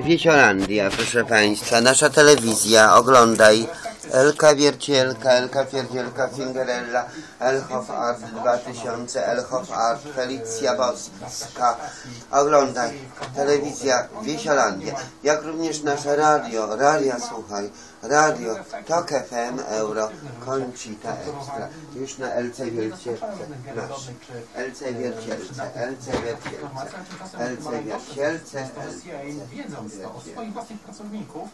Wiesiolandia, proszę Państwa, nasza telewizja, oglądaj. Elka Wiercielka, Elka Pierdzielka, Fingerella, Elhof Art 2000, Elhof Art, Felicja Boska. Oglądaj, telewizja Wiesiolandia, jak również nasze radio, radia słuchaj, radio, TOK FM, Euro, Końcita Ekstra, już na LC Wiercielce, nasz, LC Wiercielce, LC Wiercielce, LC Wiercielce, CIA, wiedząc to o swoich własnych pracowników,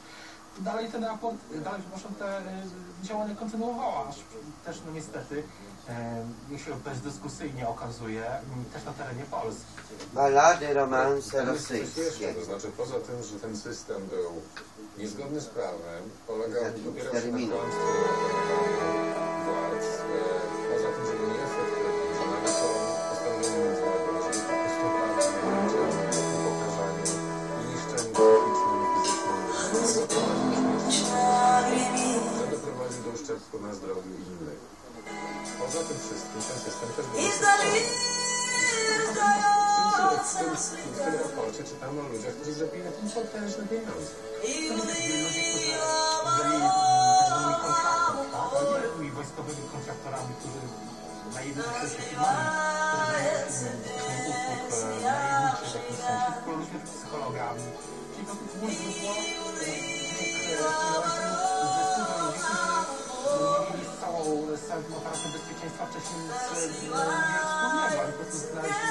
dalej ten raport, dalej przepraszam, te y, działania kontynuowała, aż też no niestety, y, się bezdyskusyjnie okazuje, też na terenie Polski. Balady, romanse rosyjskie. to znaczy poza tym, że ten system był niezgodny z prawem, polegał się na kłamstwie władz, To doprowadził do uszczerbku na zdrowiu innych. Poza tym wszystkim ten system też był w tym, w tym raporcie czytamy o ludziach, którzy na tym potężne pieniądze. To tak, ludzie, którzy byli mm, tak tak? Byli wojskowymi kontraktorami, którzy firmami, usług e, najemniczych w jakimś sensie, tylko ludźmi psychologami. Czyli to było źródło mieli z całą, z całym tym aparatem bezpieczeństwa wcześniej nic nie wspólnego, ale po prostu znaleźli,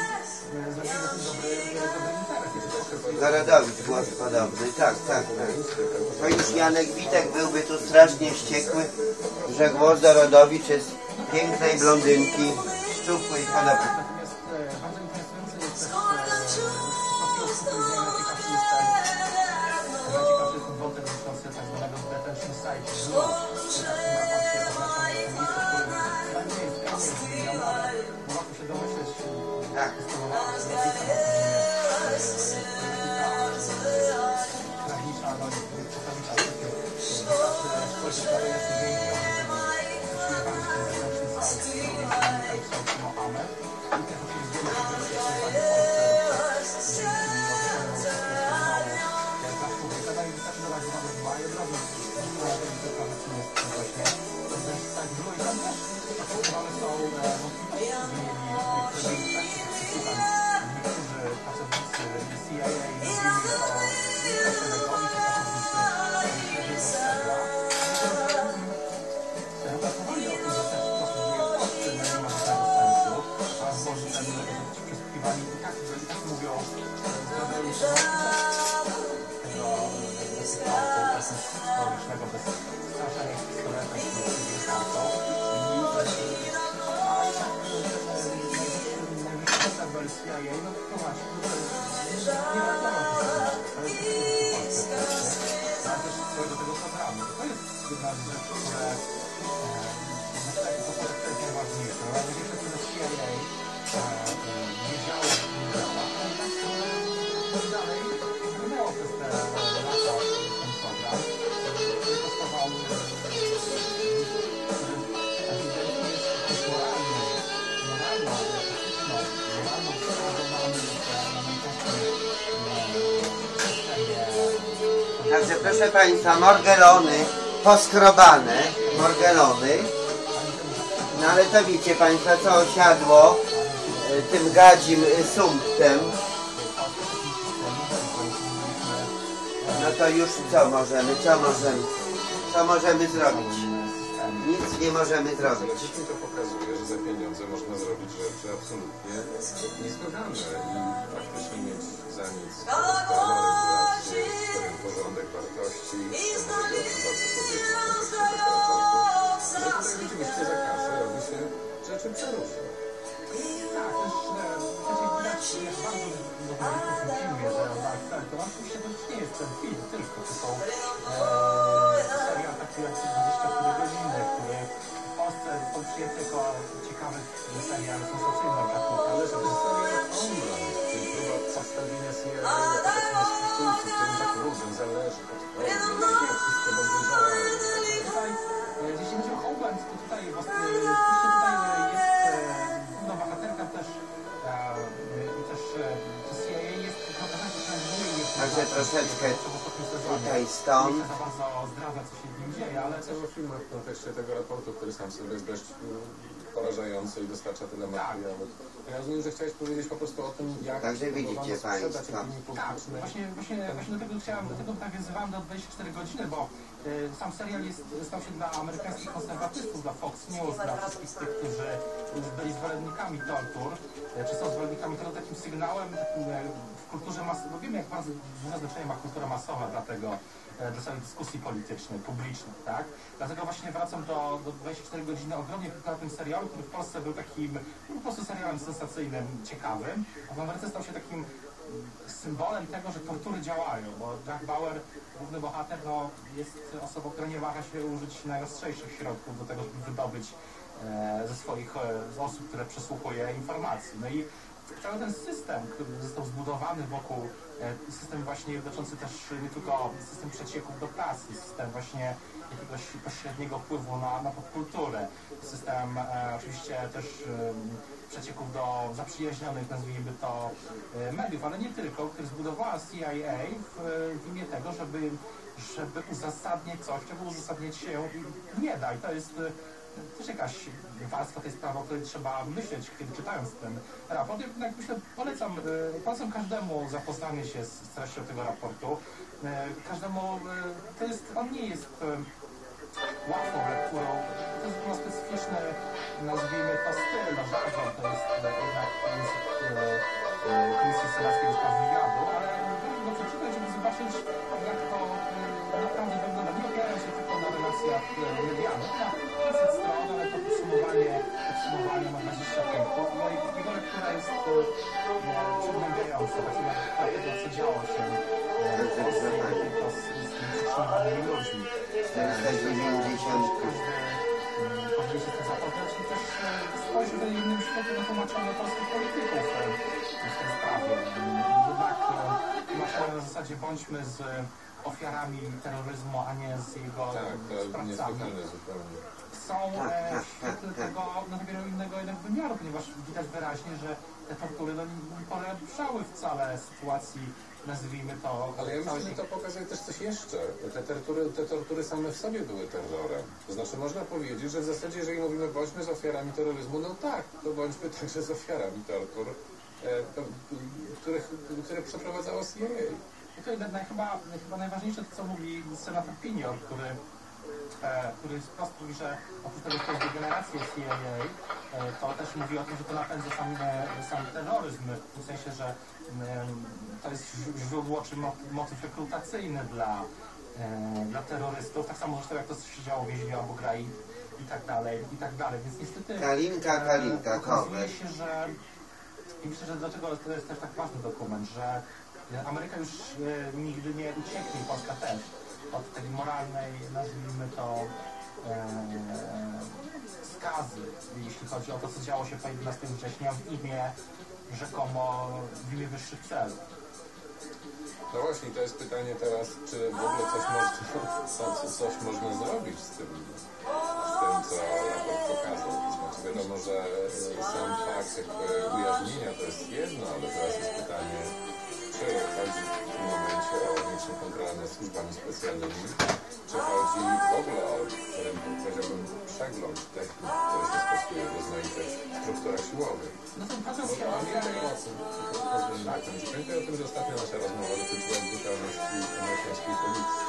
znaleźli na tym dobry, dobry interes. Jest to okres- Garadowicz głos podobny, tak, tak. To już Janek Witek byłby tu strasznie wściekły, że głos Dorodowicz jest pięknej blondynki, szczupłej i podobny. Jej, no to właśnie, nie reklamował to jest ale też całego tego programu. To jest jedna z rzeczy, że to jest najważniejsze. No, ale wiecie, że CIA nie działa, nie to tak e, dalej wyglądało przez te Także proszę Państwa, morgelony poskrobane, morgelony. No ale to wiecie Państwo, co osiadło e, tym gadzim e, sumptem. No to już co możemy, co możemy, co możemy zrobić? Nic nie możemy zrobić. wszystkim to pokazuje, że za pieniądze można zrobić rzeczy absolutnie niezbadane i faktycznie mieć za nic porządek wartości, tutaj rzeczywiście za kasę robi się rzeczy przeróżne. Tak, też przecież widać, jak bardzo w tym filmie, że Dark Star, to oczywiście to nie jest ten film tylko, to są e, serial taki jak 24 godziny, który w Polsce są przyjęte jako ciekawy serial sensacyjny troszeczkę ostatnim sezonie. tutaj stąd. W kontekście tego raportu, który sam sobie jest dość porażający i dostarcza tyle materiału. Ja rozumiem, że chciałeś powiedzieć po prostu o tym, jak Także widzicie państwo. Tak, właśnie, właśnie, właśnie dlatego chciałem, dlatego nawiązywałem do 24 godziny, bo y, sam serial jest, stał się dla amerykańskich konserwatystów, dla Fox News, dla wszystkich tych, którzy byli zwolennikami tortur, y, czy są zwolennikami tortur, takim sygnałem takim, e, kulturze masowej, bo wiemy jak bardzo duże znaczenie ma kultura masowa dla tego, e, dla całej dyskusji politycznej, publicznej, tak? Dlatego właśnie wracam do, do 24 godziny ogromnie popularnym serialu, który w Polsce był takim no, po prostu serialem sensacyjnym, ciekawym, a w Ameryce stał się takim symbolem tego, że tortury działają, bo Jack Bauer, główny bohater, no, jest osobą, która nie waha się użyć najostrzejszych środków do tego, żeby wydobyć e, ze swoich e, z osób, które przesłuchuje informacji. No i cały ten system, który został zbudowany wokół, e, system właśnie dotyczący też nie tylko system przecieków do prasy, system właśnie jakiegoś pośredniego wpływu na, na popkulturę, system e, oczywiście też e, przecieków do zaprzyjaźnionych, nazwijmy to, e, mediów, ale nie tylko, który zbudowała CIA w, w imię tego, żeby, żeby uzasadniać coś, czego uzasadniać się nie da. I to jest e, też jakaś warstwa tej sprawy, o której trzeba myśleć, kiedy czytając ten raport. Jednak myślę, polecam, e, polecam każdemu zapoznanie się z, treścią tego raportu. E, Każdemu, e, to jest, on nie jest łatwą lekturą. To jest bardzo specyficzny, nazwijmy to styl, no żargon, to jest jednak język Komisji Senackiej do Spraw Wywiadu, ale warto go przeczytać, żeby zobaczyć, jak to naprawdę wygląda. Nie opierając się tylko na relacjach medialnych, podsumowanie, podsumowanie ma 20 punktów. No i jego lektura jest e, e, przygnębiająca, właśnie dla tego, co działo się e, w Polsce, nie tylko z, z tymi przetrzymywanymi ludźmi. 490. Powinien się tym zapoznać i też e, spojrzeć w innym świecie na tłumaczenie polskich polityków e, w tej sprawie. Jednak e, tłumaczenie na zasadzie bądźmy z ofiarami terroryzmu, a nie z jego Tak, to sprawcami. Są Tak, e, tak, tak, tak. tego no, dopiero innego jednak wymiaru, ponieważ widać wyraźnie, że te tortury no, nie nie polepszały wcale sytuacji, nazwijmy to, Ale ja myślę, że to pokazuje też coś jeszcze. Te tortury, te tortury same w sobie były terrorem. To znaczy można powiedzieć, że w zasadzie jeżeli mówimy bądźmy z ofiarami terroryzmu, no tak, to bądźmy także z ofiarami tortur, e, to, których, które przeprowadzało CIA. I to jednak chyba, chyba najważniejsze to, co mówi senator Pinior, który, który wprost mówi, że oprócz tego, że to jest degeneracja CIA, e, to też mówi o tym, że to napędza sam, e, sam terroryzm, w tym sensie, że to jest źródło czy mo- motyw rekrutacyjny dla, e, dla terrorystów, tak samo zresztą jak to się działo w więzieniu Abu Ghraib i tak dalej, i tak dalej, więc niestety Kalinka, Kalinka, e, okazuje się, że i myślę, że dlaczego to jest też tak ważny dokument, że e, Ameryka już e, nigdy nie ucieknie, i Polska też, od tej moralnej, nazwijmy to, e, skazy, jeśli chodzi o to, co działo się po 11 września w imię rzekomo, w imię wyższych celów. No właśnie, to jest pytanie teraz, czy w ogóle coś można, co, co, coś można zrobić z tym, z tym, co raport pokazał. Znaczy wiadomo, że sam fakt jakby ujawnienia to jest jedno, ale teraz jest pytanie, w służbami specjalnymi, czy chodzi w ogóle o, powiedziałbym, przegląd technik, które się stosuje w strukturach siłowych. No ten proces się Pamiętaj o tym, tym. Pamiętaj o tym, że ostatnia nasza rozmowa dotyczyła brutalności amerykańskiej policji.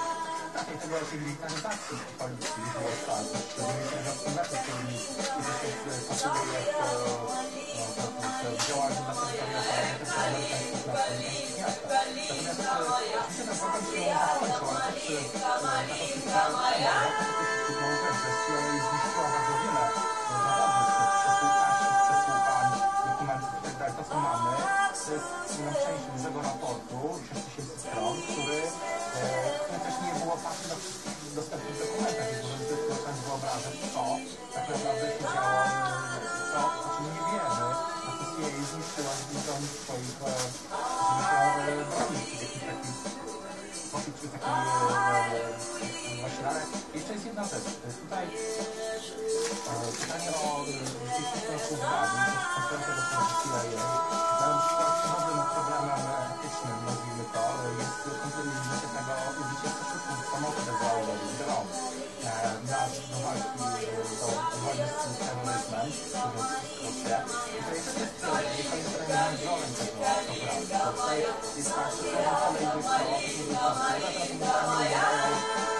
takiej tego tej militaryzacji policji w militaryzacji metod, którymi kiedy się stosuje w, w działaniu na terytorium amerykańskich zakończył, ale też e, taka sytuacja to co mamy, to jest no, część dużego raportu, 6000 stron, który, e, też nie na dostępnych dokumentach, więc możemy wyobrazić, co tak naprawdę sposób, czy właśnie, ale jeszcze jest jedna rzecz. Tutaj e, Pytanie o gdzieś stosunku władzy, konferencja do CIA, na przykład nowym problemem etycznym, nazwijmy to, jest kompletnie tego, użycie stosunków samochodów bezzałogowych, dron, dla do walki, do wojny z terroryzmem, mówiąc w skrócie. I to jest jest niekoniecznie rolą tego programu, bo tutaj jest tak, że to kolej jest to, to jest to, teraz Amerykanie uważają,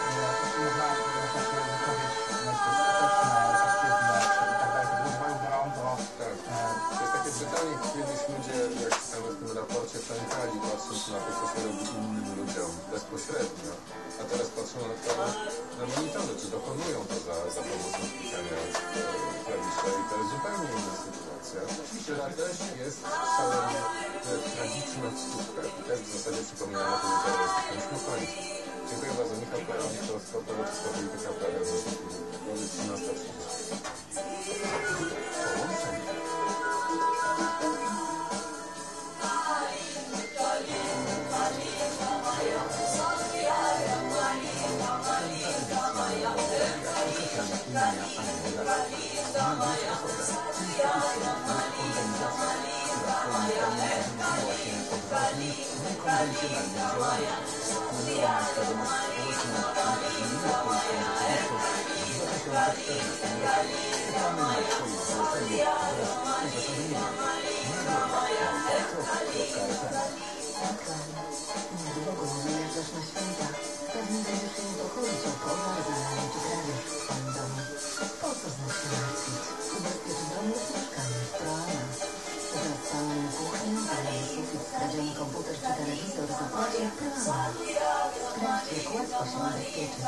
raporcie, pękali patrząc na to, co się robi innym ludziom bezpośrednio, a teraz patrzą na to na monitory, czy dokonują to za, za pomocą klikania klawisza i to jest zupełnie inna sytuacja, która też jest szalenie e, tragiczna w skutkach i też w zasadzie przypomina na to, że to jest powinniśmy kończyć. Dziękuję bardzo. Michał to sportowo czysto polityka prawa. Wobec 13.30. Niedługo wyjeżdżasz na święta. Pewnie będziesz się niepokoić o pożar, zalanie w swoim domu. Po co znać się martwić? Ubezpiecz dom w zalany sufit, skradziony komputer czy telewizor zapłaci Proana. Sprawdź, jak łatwo się ubezpieczyć.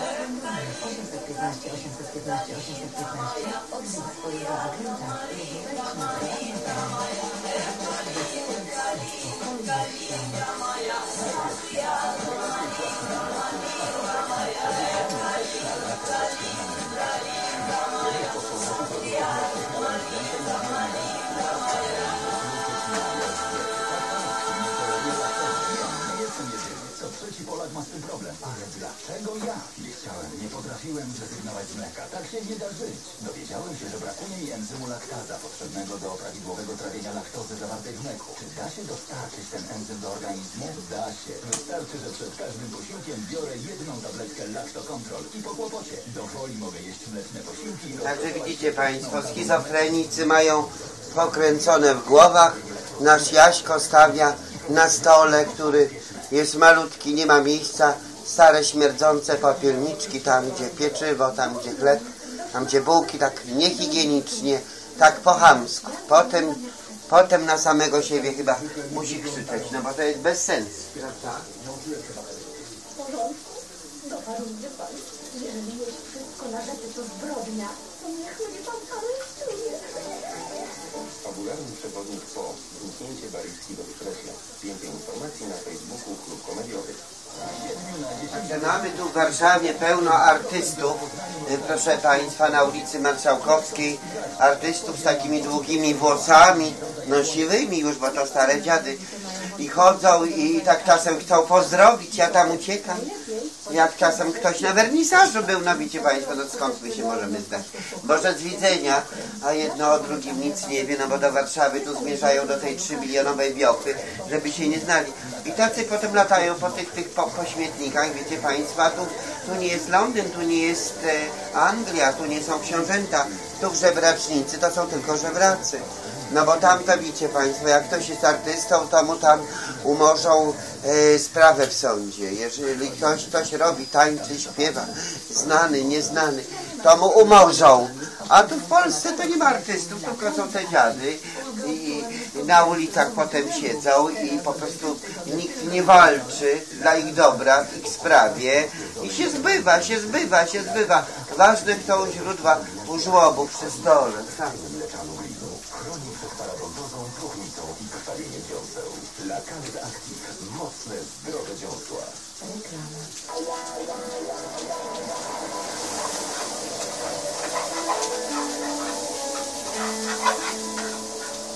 Zadzwoń 815 815 815 odwiedź swojego agenta lub wejdź na. Nie tym problem. Ale dlaczego ja? Nie chciałem, nie potrafiłem zrezygnować z mleka. Tak się nie da żyć. Dowiedziałem się, że brakuje mi enzymu laktaza potrzebnego do prawidłowego trawienia laktozy zawartej w mleku. Czy da się dostarczyć ten enzym do organizmu? Da się. Wystarczy, że przed każdym posiłkiem biorę jedną tabletkę Lactocontrol i po kłopocie. Do woli mogę jeść mleczne posiłki. Także widzicie Państwo, schizofrenicy mają pokręcone w głowach. Nasz Jaśko stawia na stole, który jest malutki, nie ma miejsca, stare śmierdzące popielniczki, tam gdzie pieczywo, tam gdzie chleb, tam gdzie bułki, tak niehigienicznie, tak po chamsku. Potem, potem na samego siebie chyba musi krzyczeć, no bo to jest bez sensu, prawda? Pan. Jeżeli jest wszystko na rzeczy, to zbrodnia, to niech mnie pan aresztuje. Po zniknięcie Barycki do Skreśla. Więcej informacji na Facebooku Klub Komediowy. Mamy tu w Warszawie pełno artystów, y, proszę Państwa, na ulicy Marszałkowskiej, artystów z takimi długimi włosami, no siwymi już, bo to stare dziady, i chodzą i tak czasem chcą pozdrowić, ja tam uciekam, jak czasem ktoś na wernisażu był, no wiecie Państwo, no skąd my się możemy zdać? Boże z widzenia, a jedno o drugim nic nie wie, no bo do Warszawy tu zmierzają do tej 3 milionowej wiochy, żeby się nie znali. I tacy potem latają po tych, tych po, po śmietnikach, wiecie Państwa, tu, tu nie jest Londyn, tu nie jest e, Anglia, tu nie są książęta, tu żebracznicy to są tylko żebracy. No bo tam to widzicie Państwo, jak ktoś jest artystą, to mu tam umorzą e, sprawę w sądzie. Jeżeli ktoś coś robi, tańczy, śpiewa, znany, nieznany, to mu umorzą. A tu w Polsce to nie ma artystów, tylko są te dziady i na ulicach potem siedzą i po prostu nikt nie walczy dla ich dobra, w ich sprawie i się zbywa, się zbywa, się zbywa. Ważne u źródła u żłobu przy stole. Mleczaną gliną chroni przed parodontozą, próchnicą i krwawienie dziąseł. Lakanet Active. Mocne, zdrowe dziąsła.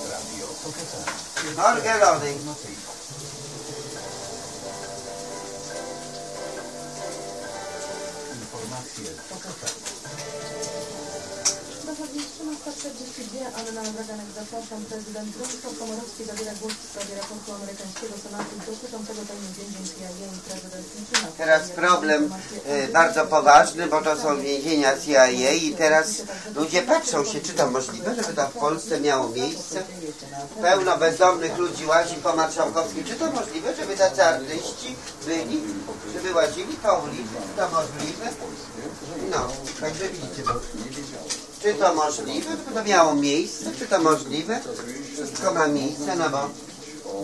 Radio TOK FM. Morgelony. Informacje TOK Zapraszam. Prezydent Bronisław Komorowski zabiera głos w sprawie raportu amerykańskiego Senatu dotyczącego tajnych więzień CIA i prezydent Teraz problem y, bardzo poważny, bo to są więzienia CIA i teraz ludzie patrzą się, czy to możliwe, żeby to w Polsce miało miejsce. Pełno bezdomnych ludzi łazi po Marszałkowskim. Czy to możliwe, żeby tacy artyści byli, żeby łazili po ulicy? To możliwe? No, także widzicie, bo czy to możliwe, żeby to miało miejsce? Czy to możliwe? Wszystko ma miejsce, no bo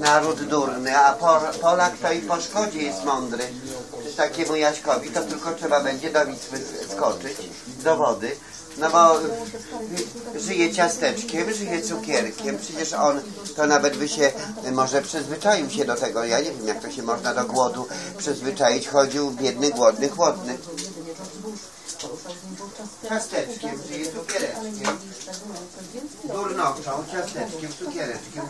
naród durny, a Pol- Polak to i po szkodzie jest mądry. Przecież takiemu Jaśkowi to tylko trzeba będzie do Wisły skoczyć, do wody. No bo żyje ciasteczkiem, żyje cukierkiem, przecież on to nawet by się, może przyzwyczaił się do tego, ja nie wiem jak to się można do głodu przyzwyczaić, chodził biedny, głodny, chłodny. Ciasteczkiem, ale cukiereczkiem. Durnoczą, ciasteczkiem, cukiereczkiem.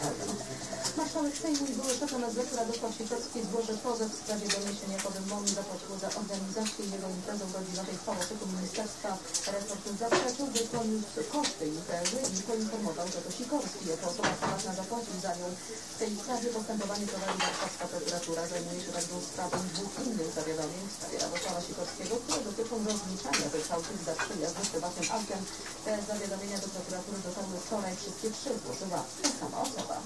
Marszałek Sejmu i były szef MSZ Radosław Sikorski złoży pozew w sprawie doniesienia, bowiem MON zapłaciło za organizację jego imprezy urodzinowej w pałacyku ministerstwa. Resort zaprzeczył, wysłonił koszty imprezy i poinformował, że to Sikorski jako osoba prywatna zapłacił za nią. W tej sprawie postępowanie prowadzi warszawska prokuratura. Zajmuje się także sprawą dwóch innych zawiadomień w sprawie Radosława Sikorskiego, które dotyczą rozliczania wykształceń za przyjazd z prywatnym autem. Te zawiadomienia do prokuratury dotarły wczoraj. Wszystkie trzy złożyła ta sama osoba.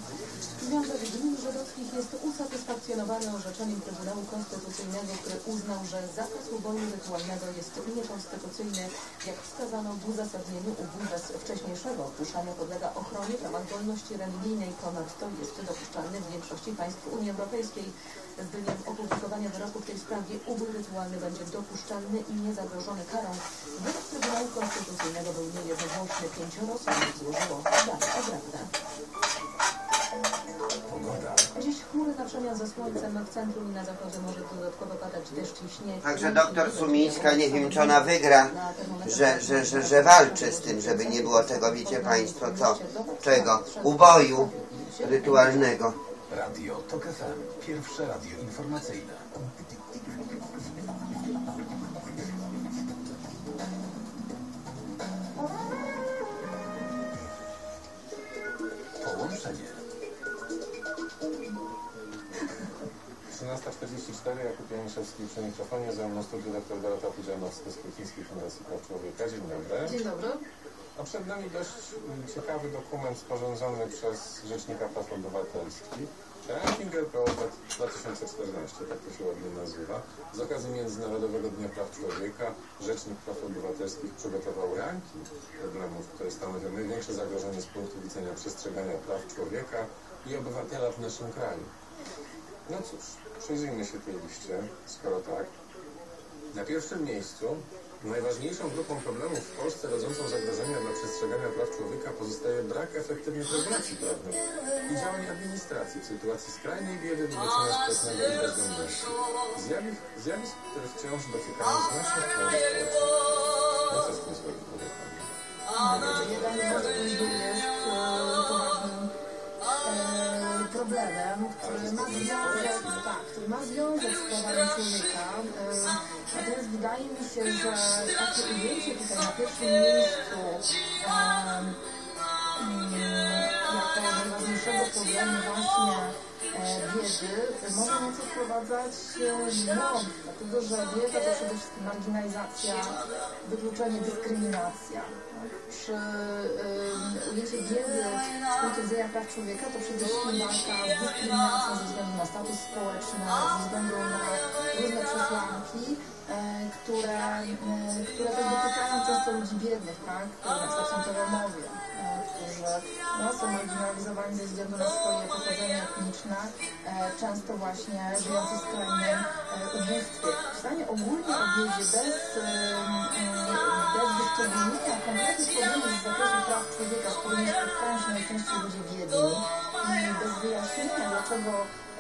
Związek Gmin Żydowskich jest usatysfakcjonowany orzeczeniem Trybunału Konstytucyjnego, który uznał, że zakaz uboju rytualnego jest niekonstytucyjny. Jak wskazano w uzasadnieniu, ubój bez wcześniejszego opuszczania podlega ochronie w ramach wolności religijnej. Ponadto jest dopuszczalny w większości państw Unii Europejskiej. Z dniem opublikowania wyroku w tej sprawie ubój rytualny będzie dopuszczalny i niezagrożony karą. Wyrok Trybunału Konstytucyjnego był niejednogłośny. Pięcioro sędziów złożyło dane obrawne. Ze słońcem w centrum i na zachodzie może dodatkowo padać deszcz i śnieg. Także doktor Sumińska, nie wiem czy ona wygra, że, że, że, że walczy z tym, żeby nie było tego, wiecie Państwo, co? Czego? Uboju rytualnego. Radio TOK FM. Pierwsze radio informacyjne. 13.44, Jakub Janiszewski przy mikrofonie, ze mną studiu dr Dorota Pudzianowska z Kwiecińskiej Fundacji Praw Człowieka. Dzień dobry. Dzień dobry. A przed nami dość mm, ciekawy dokument sporządzony przez Rzecznika Praw Obywatelskich. Ranking RPO 2014, tak to się ładnie nazywa. Z okazji Międzynarodowego Dnia Praw Człowieka Rzecznik Praw Obywatelskich przygotował ranking problemów, które stanowią największe zagrożenie z punktu widzenia przestrzegania praw człowieka i obywatela w naszym kraju. No cóż, przyjrzyjmy się tej liście, skoro tak. Na pierwszym miejscu najważniejszą grupą problemów w Polsce rodzącą zagrożenia dla przestrzegania praw człowieka pozostaje brak efektywnych regulacji prawnych i działań administracji w sytuacji skrajnej biedy, wyleczenia społecznego i bezdomności. Zjawisk, zjawisk które wciąż dotykają znacznych społecznych. No co z tym zrobić, powie Pani? Jeden z błędów jest e, poważnym e, problemem, który ma związek, tak, który ma związek z prawami człowieka. E, Natomiast wydaje mi się, że takie ujęcie tutaj na pierwszym miejscu em, mm, jako najważniejszego problemu właśnie e, biedy może nieco wprowadzać e, błąd, dlatego że bieda to przede wszystkim marginalizacja, wykluczenie, dyskryminacja. Przy e, ujęciu biedy z punktu widzenia praw człowieka to przede wszystkim walka z dyskryminacją ze względu na status społeczny, ze względu na różne przesłanki, e, które, e, które też dotykają często ludzi biednych, tak? Na przykład są to Romowie, e, którzy no, są marginalizowani ze względu na swoje pochodzenie etniczne, e, często właśnie żyjący w skrajnym e, ubóstwie. Pisanie ogólnie o bez, e, e, bez wyszczególnienia konkretnych problemów z zakresu praw człowieka, z którymi spotkają się najczęściej ludzie biedni bez wyjaśnienia, dlaczego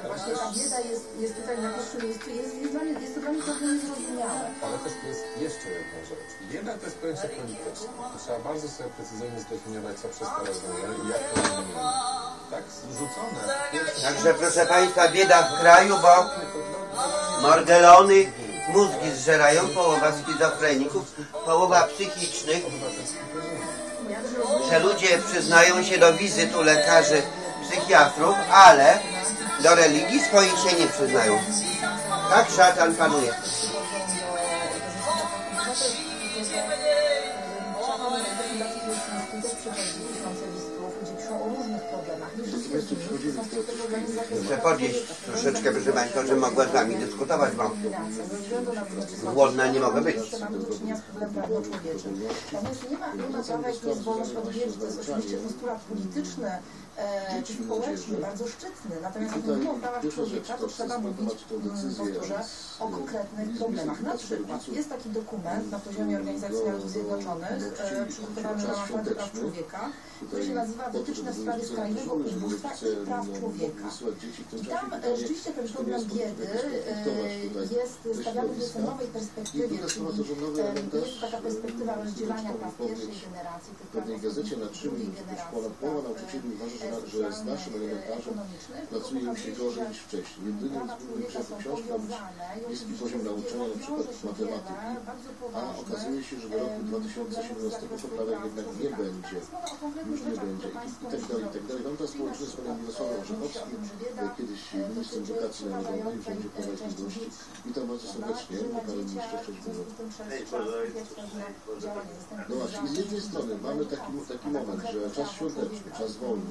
właśnie ta bieda jest, jest tutaj na pierwszym miejscu, jest, jest, dla mnie, jest to dla mnie trochę niezrozumiałe. Ale też tu jest jeszcze jedna rzecz. Bieda to jest pojęcie polityczne. Trzeba bardzo sobie precyzyjnie zdefiniować, co przez to rozumiemy i jak to rozumiemy. Tak zrzucone. Także proszę Państwa, bieda w kraju, bo mordelony mózgi zżerają, połowa schizofreników, połowa psychicznych. że ludzie przyznają się do wizyt u lekarzy, psychiatrów, ale do religii swojej się nie przyznają. Tak szatan panuje. Muszę podjeść troszeczkę, proszę Państwa, że mogła z Wami dyskutować, bo głodna nie mogę być. Natomiast nie ma, nie ma prawa, jakie jest wolność odwierci. To jest oczywiście postulat polityczny e, społeczny, bardzo szczytny. Natomiast jak mówimy o prawach człowieka, to trzeba mówić, powtórzę, o konkretnych problemach. Na przykład jest taki dokument na poziomie Organizacji Narodów Zjednoczonych, e, przygotowany na Rady Praw Człowieka, który się nazywa Wytyczne w sprawie skrajnego ubóstwa i praw człowieka. I tam e, rzeczywiście ten problem biedy e, jest stawiany w nowej perspektywie, czyli jest taka perspektywa rozdzielania praw pierwszej generacji, tych praw drugiej generacji, uważa, że, na- z naszym elementarzem pracuje im się gorzej niż wcześniej. Jedynym Prawa zbójnym człowieka są książka powiązane i niski poziom nauczania, na przykład wiąże się matematyki, a okazuje się, że do roku em, 2017 problemów z poprawek zakresu jednak nie będzie. To Już nie będzie i, tak dalej, i tak dalej. Mam teraz na społeczność z panem Mirosławem Orzechowskim, e, kiedyś ministrem edukacji narodowej, e, prowadzić części gości. Witam bardzo serdecznie, Że na parę minut dzieciach jeszcze w związku minut. z tym przez czas jest pewne działanie zastępcze. No właśnie, z jednej strony mamy taki, taki moment, że czas świąteczny, czas wolny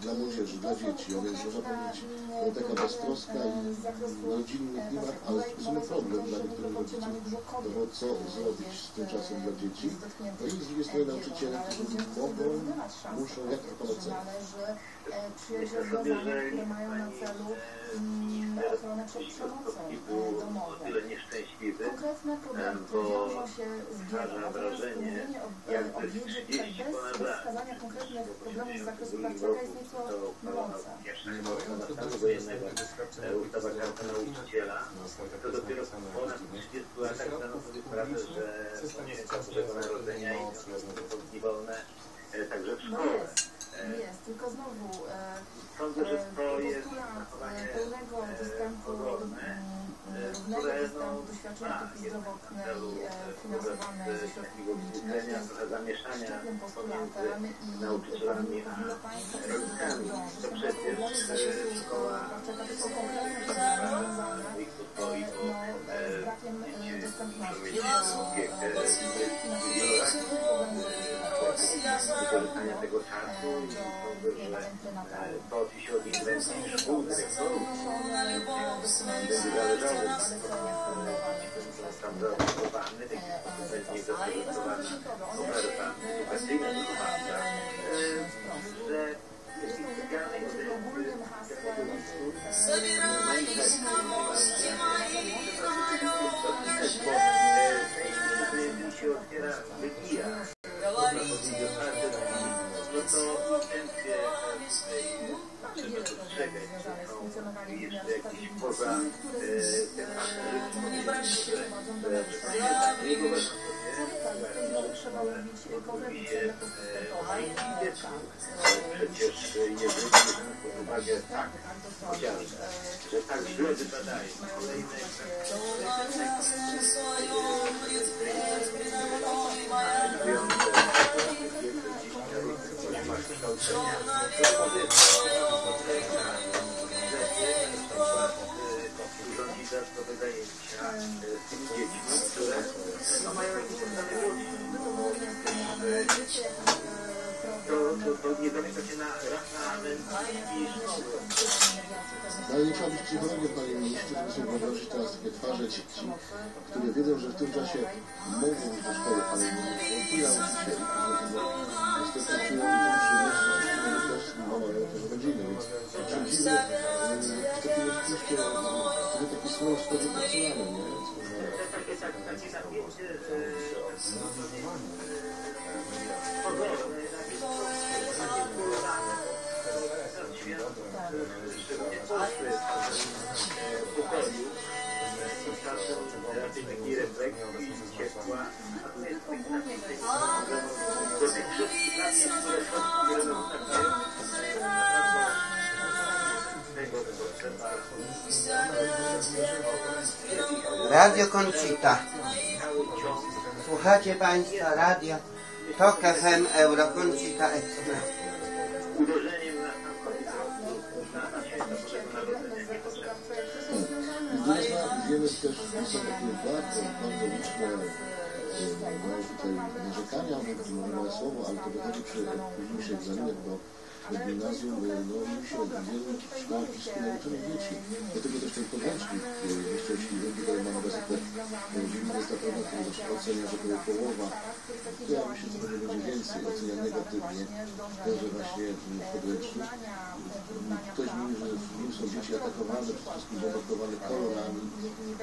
dla młodzieży, dla dzieci, a więc można powiedzieć e, taka beztroska i rodzinny klimat, ale mamy problem dla niektórych rodziców. No bo co zrobić z tym czasem dla dzieci? No i z drugiej strony nauczyciele, którzy mogą, muszą, jak to pan ocenia? należy e, przyjąć rozwiązania, które mają na celu mm, ochronę przed przemocą e, domową. tyle nieszczęśliwy, Konkretne problemy, Em, które bo wiążą się z stwarza natomiast mówienie o, o biedzie 30 bez wskazania konkretnych problemów z zakresu człowieka jest nieco mylące. stanu wojennego, e, ustawa karta nauczyciela, to dopiero po ponad 30 latach zdano sobie sprawę, że poniekta Bożego Narodzenia i są wolne e, także w No szkole. Jest, tylko znowu e, Sądzę, że to jest postulat zachowanie pełnego dostępu, równego dostępu do świadczeń opieki zdrowotnej finansowanej ze środków publicznych jest szczytnym postulatem i powinno państwo. To przecież Prawczaka to są konkretne związane z brakiem dostępności do wykorzystania tego czasu i sądzę, że e, to oczywiście od inwencji szkół, dyrektorów będzie zależało tam zaoferowanych, jakich jest zaprezentowana oferta edukacyjna, wychowawcza, e, że jest ich specjalnej ogólnym hasłem się postępowań. przecież nie weźmie pod uwagę chociażby, że tak źle wypadają kolejne urządzić dodatkowe zajęcia z tymi dziećmi, które mają jakieś to, to, to nie zamyka się na na amen i szkoły. No ale nie trzeba być psychologiem, panie ministrze, tylko sobie wyobrazić teraz takie twarze dzieci, które wiedzą, że w tym czasie mogą iść do szkoły, ale nie wątpią nauczycieli, niestety czują tą przyjemność, też mają też rodziny, więc dziwne, w takim odpuście, wtedy taki smol wtedy pracujemy, nie? Takie, tak, Radio Conchita. Słuchacie Państwa radio Tok FM Eurokoncita Extra. Są takie bardzo, bardzo liczne e, no, tutaj narzekania, może słowo, ale to wychodzi przy późniejszych egzaminach do do gimnazjum, e, i się wielu szkołach wszystkie nauczonych dzieci. Dlatego też ten podręcznik e, wyścieśliwy, tutaj mamy gazetę Stafrowa, który ocenia, że około połowa, to ja myślę, że będzie więcej, ocenia negatywnie, to, że właśnie podręcznik, ktoś mówi, że w nim są dzieci atakowane, przede wszystkim bombardowane kolorami,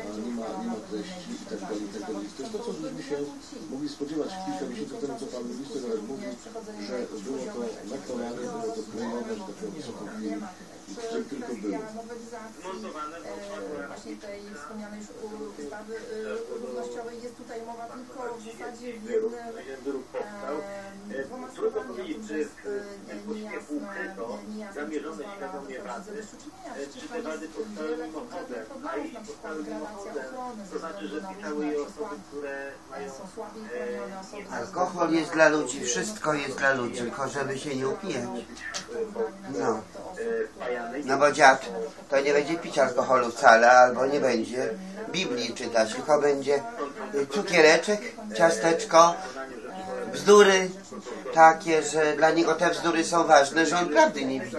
a nie ma, nie ma treści i tak dalej, i tak dalej. To jest to, co byśmy się mogli spodziewać kilka miesięcy temu, co pan minister mówił, że było to nakrowane, było to że tak powiem, wysoką chwili, czym tylko było. Właśnie tej wspomnianej ustawy e, równościowej jest tutaj mowa tylko w zasadzie w jednym e, Trudno powiedzieć, czy w jakoś ukryto zamierzone świadomie wady, czy te wady powstały mimochodem, a jeśli powstały mimochodem, to znaczy, że pisały je osoby, które mają ze Alkohol jest dla ludzi, wszystko jest dla ludzi, tylko żeby się nie upijać. No. e. No bo dziad to nie będzie pić alkoholu wcale, albo nie będzie Biblii czytać, tylko będzie cukiereczek, ciasteczko, bzdury takie, że dla niego te bzdury są ważne, że on prawdy nie widzi.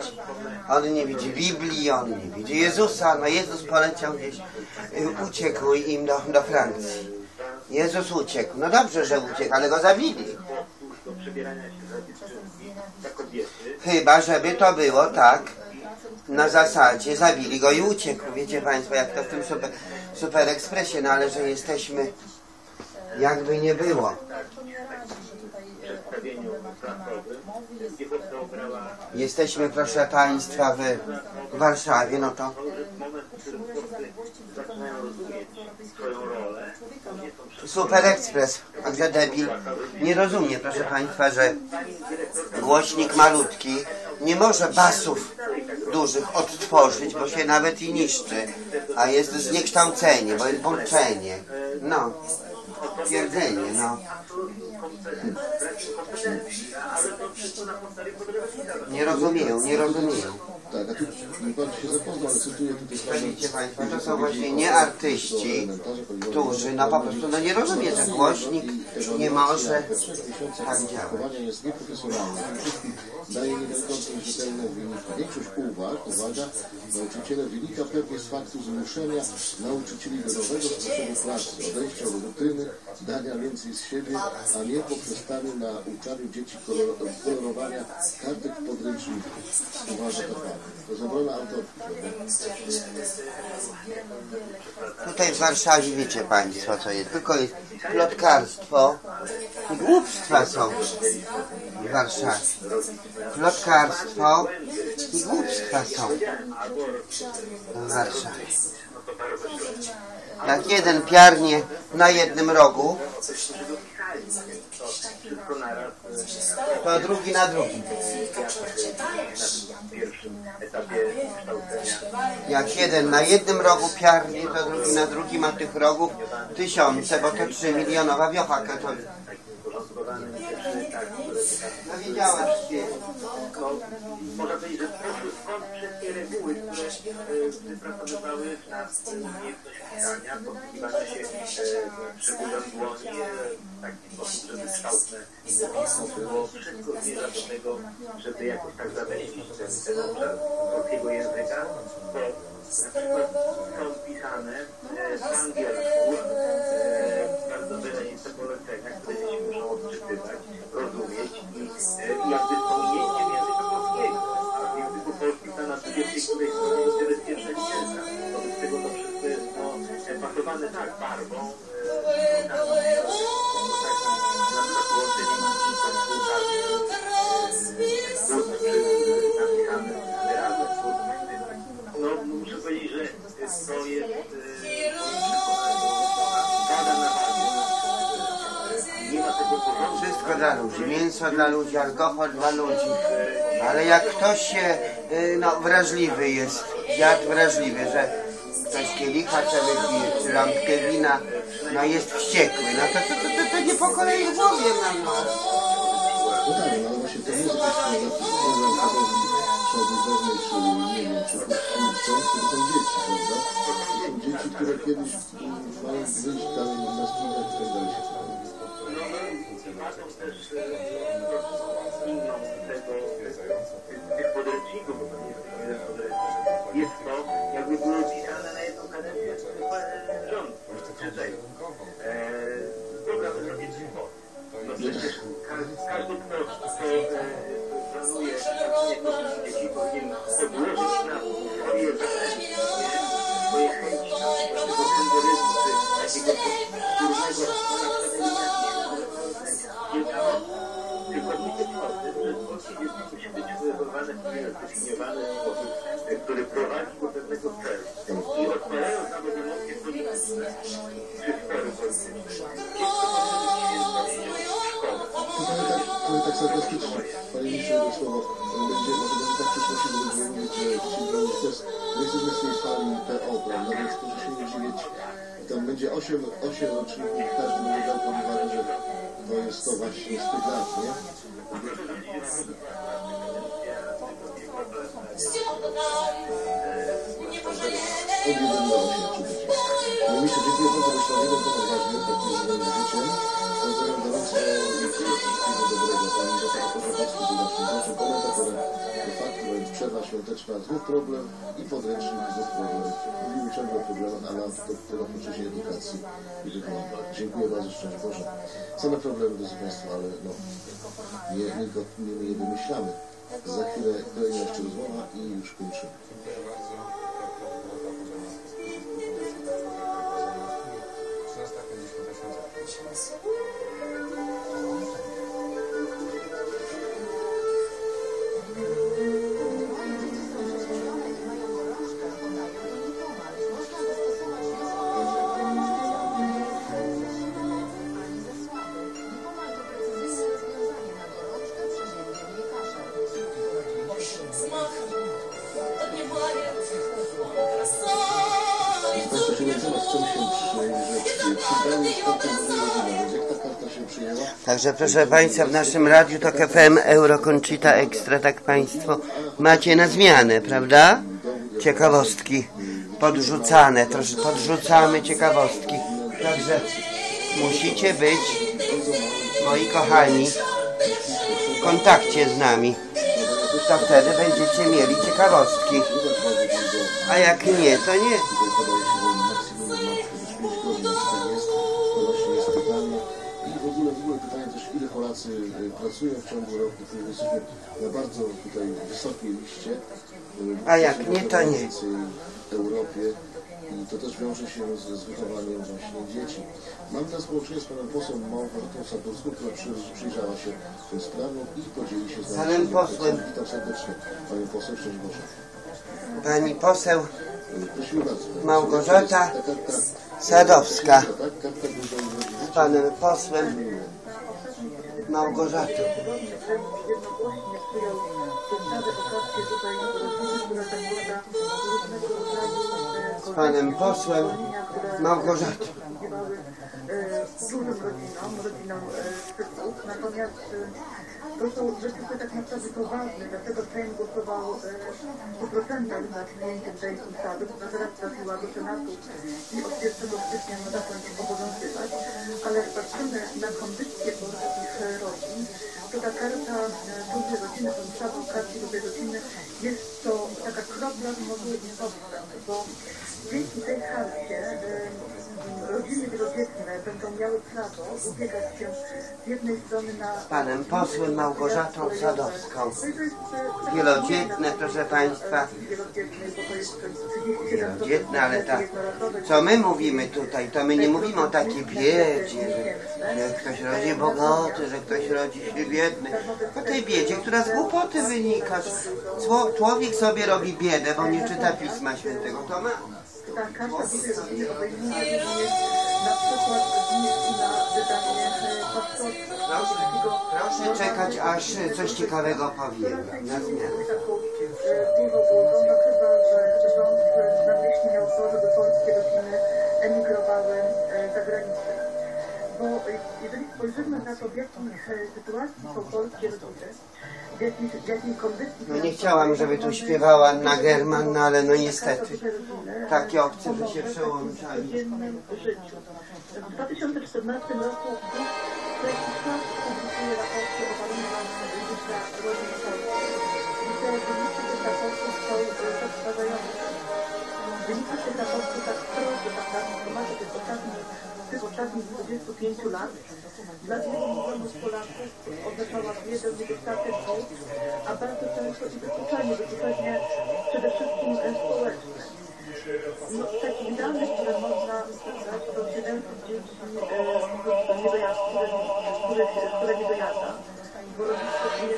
On nie widzi Biblii, on nie widzi Jezusa. No Jezus poleciał gdzieś, y, uciekł im do, do Francji. Jezus uciekł. No dobrze, że uciekł, ale go zabili. Chyba, żeby to było tak na zasadzie zabili go i uciekł. Wiecie Państwo, jak to w tym super, super ekspresie, no ale że jesteśmy jakby nie było. Jesteśmy, proszę Państwa, w Warszawie, no to Super Ekspres, a gdzie debil? Nie rozumie, proszę Państwa, że głośnik malutki nie może basów dużych odtworzyć, bo się nawet i niszczy, a jest zniekształcenie, bo jest bolczenie. No, twierdzenie, no. Nie rozumieją, nie rozumieją. Tak, a tu pan się zapoznał, ale cytuję tutaj pana Widzicie Państwo, to są właśnie nie artyści, którzy no po prostu no nie rozumie, że głośnik nie może tak działać. Jest nieprofesjonalne. Daje rzetelne wyniki. Większość uwag, uwaga, nauczyciele wynika pewnie z faktu zmuszenia nauczycieli do nowego sposobu pracy, odejścia od rutyny, dania więcej z siebie, a nie poprzestaniu na uczaniu dzieci kolor, kolorowania kartek w podręczniku. Uważa to pan. To zabrona? Tutaj w Warszawie wiecie Państwo co jest, tylko jest plotkarstwo i głupstwa są w Warszawie. Plotkarstwo i głupstwa są w Warszawie. Jak jeden piarnie na jednym rogu, Wszystko naraz to drugi na drugim. w pierwszym etapie kształcenia? Jak jeden na jednym rogu piarnie, to drugi na drugim, a tych rogów tysiące, bo to trzy milionowa wiocha który No widziałaś się. można powiedzieć, że skąd, wszystkie reguły, które e, wypracowywały w nas umiejętność pisania, posługiwania się e, przebudem dłoni e, w taki sposób, żeby kształtne było. Wszystko zmierza do tego, żeby jakoś tak zamieścić ten, ten obszar polskiego języka, bo na przykład są pisane e, angielsku e, bardzo wyraziste polecenia, które dzieci muszą odczytywać, rozumieć i, e, jakby pominięciem języka polskiego. A w języku polskim to na 20 której stronie jest tyle napisane wyrazy, trudne. No muszę powiedzieć, że e, bada na porządku. Wszystko dla ludzi, mięso dla ludzi, alkohol dla ludzi. Ale jak ktoś się, y, no wrażliwy jest, dziad wrażliwy, że ktoś kielicha chce wypije, czy lampkę wina, no jest wściekły, no to, to, to, to, to nie po kolei w głowie no. No tak, no nie wiem, mm, tak e, planuje kształcenie dzieci powinien odłożyć na zakręty, swoje chęci, tego symbolizmu, czy takiego podskórnego tylko polskie dziecko musi być wychowane w zdefiniowane sposób, e, który prowadzi do pewnego celu. I odpalając nawet emocje polityczne, czy spory polityczne, dziecko powinno być świętą szkoły. Tak, powiem to słowo, będzie, może będzie tak w przyszłości, że będziemy że ci to jest, tej fali PO, prawda, więc proszę się nie dziwić, tam będzie 8, 8 roczników, każdy będzie dał pod uwagę, że to jest to właśnie z tych lat, nie? Od 1 do 8 przyjdzie. No mi się dziękuję bardzo, że pan jeden temat ważny, taki z moim życiem. Pozdrawiam wszystkiego dobrego. Pani doktor Korzakowski był naszym naszym komentatorem. De facto, więc przerwa świąteczna, znów problem i podręcznik, znów problem. Mówimy ciągle o problemach, ale to, to na procesie edukacji i wychowania. Dziękuję bardzo, szczęść Boże. Same problemy, drodzy Państwo, ale no, nie, nie, nie, nie wymyślamy. Za chwilę kolejna jeszcze rozmowa i już kończymy. Dziękuję bardzo. Ta Także proszę Państwa, w naszym radiu to FM Eurokoncita Extra, tak Państwo macie na zmianę, prawda? Ciekawostki podrzucane, trosze podrzucamy ciekawostki. Także musicie być, moi kochani, w kontakcie z nami. To wtedy będziecie mieli ciekawostki. A jak nie, to nie. Ciągu roku, jesteśmy na bardzo tutaj wysokiej liście. A jak nie, to nie. W Europie i to też wiąże się z, z wychowaniem właśnie dzieci. Mam teraz połączenie z panem posłem Małgorzatą Saburską, która przy, przyjrzała się tym sprawom i podzieli się z nami. Panem posłem. Witam serdecznie. Panie poseł, szczęść Boże. Pani poseł. Małgorzata Sadowska z panem posłem Małgorzatą. jednogłośnie przyjął ustawę o karcie tutaj rodziny, która zakłada różnego rodzaju Z panem posłem Małgorzatą. Dużym rodzinom, rodzinom przyszłych, natomiast to są rzeczy, które tak naprawdę są ważne, dlatego Sejm głosował e, 100% za przyjęciem tej ustawy, która zaraz trafiła do Senatu i od 1 stycznia ma zacząć to ta karta e, dużej rodziny, ustawą o karcie dużej rodziny jest to taka kropla w morzu nie postęp, bo będą miały prawo ubiegać się z jednej strony na... panem posłem Małgorzatą Sadowską. Wielodzietne, proszę Państwa. Wielodzietne, bo to jest 37 Wielodzietne, ale tak. Co my mówimy tutaj, to my nie mówimy o takiej biedzie, że, że ktoś rodzi bogaty, że ktoś rodzi się biedny. O tej biedzie, która z głupoty wynika. Czło- Człowiek sobie robi biedę, bo nie czyta Pisma Świętego. To. Ta karta dużej rodziny obejmuje również na przykład na wydanie e. Proszę, czekać, aż coś ciekawego powiem. Na zmianę. chyba, że rząd e, na myśli miał to, żeby polskie rodziny emigrowały e, za granicę. Bo jeżeli spojrzymy na to, w jakiej sytuacji są polskie rodziny, w w. No nie chciałam, żeby tu śpiewała Anna German, no ale no niestety. Takie obce by się przełączali. W codziennym życiu. W 2014 roku raz publikuje te wyniki tych tak proste, tak na tych ostatnich, tych ostatnich 25 lat dla wielu milionów Polaków oznaczała biedę, niedostatek wód, a bardzo często i wykluczenie, wykluczenie przede wszystkim e, społeczne. No, taki idealny, które można wskazać, to 700 dzieci które, nie dojada, bo rodzice nie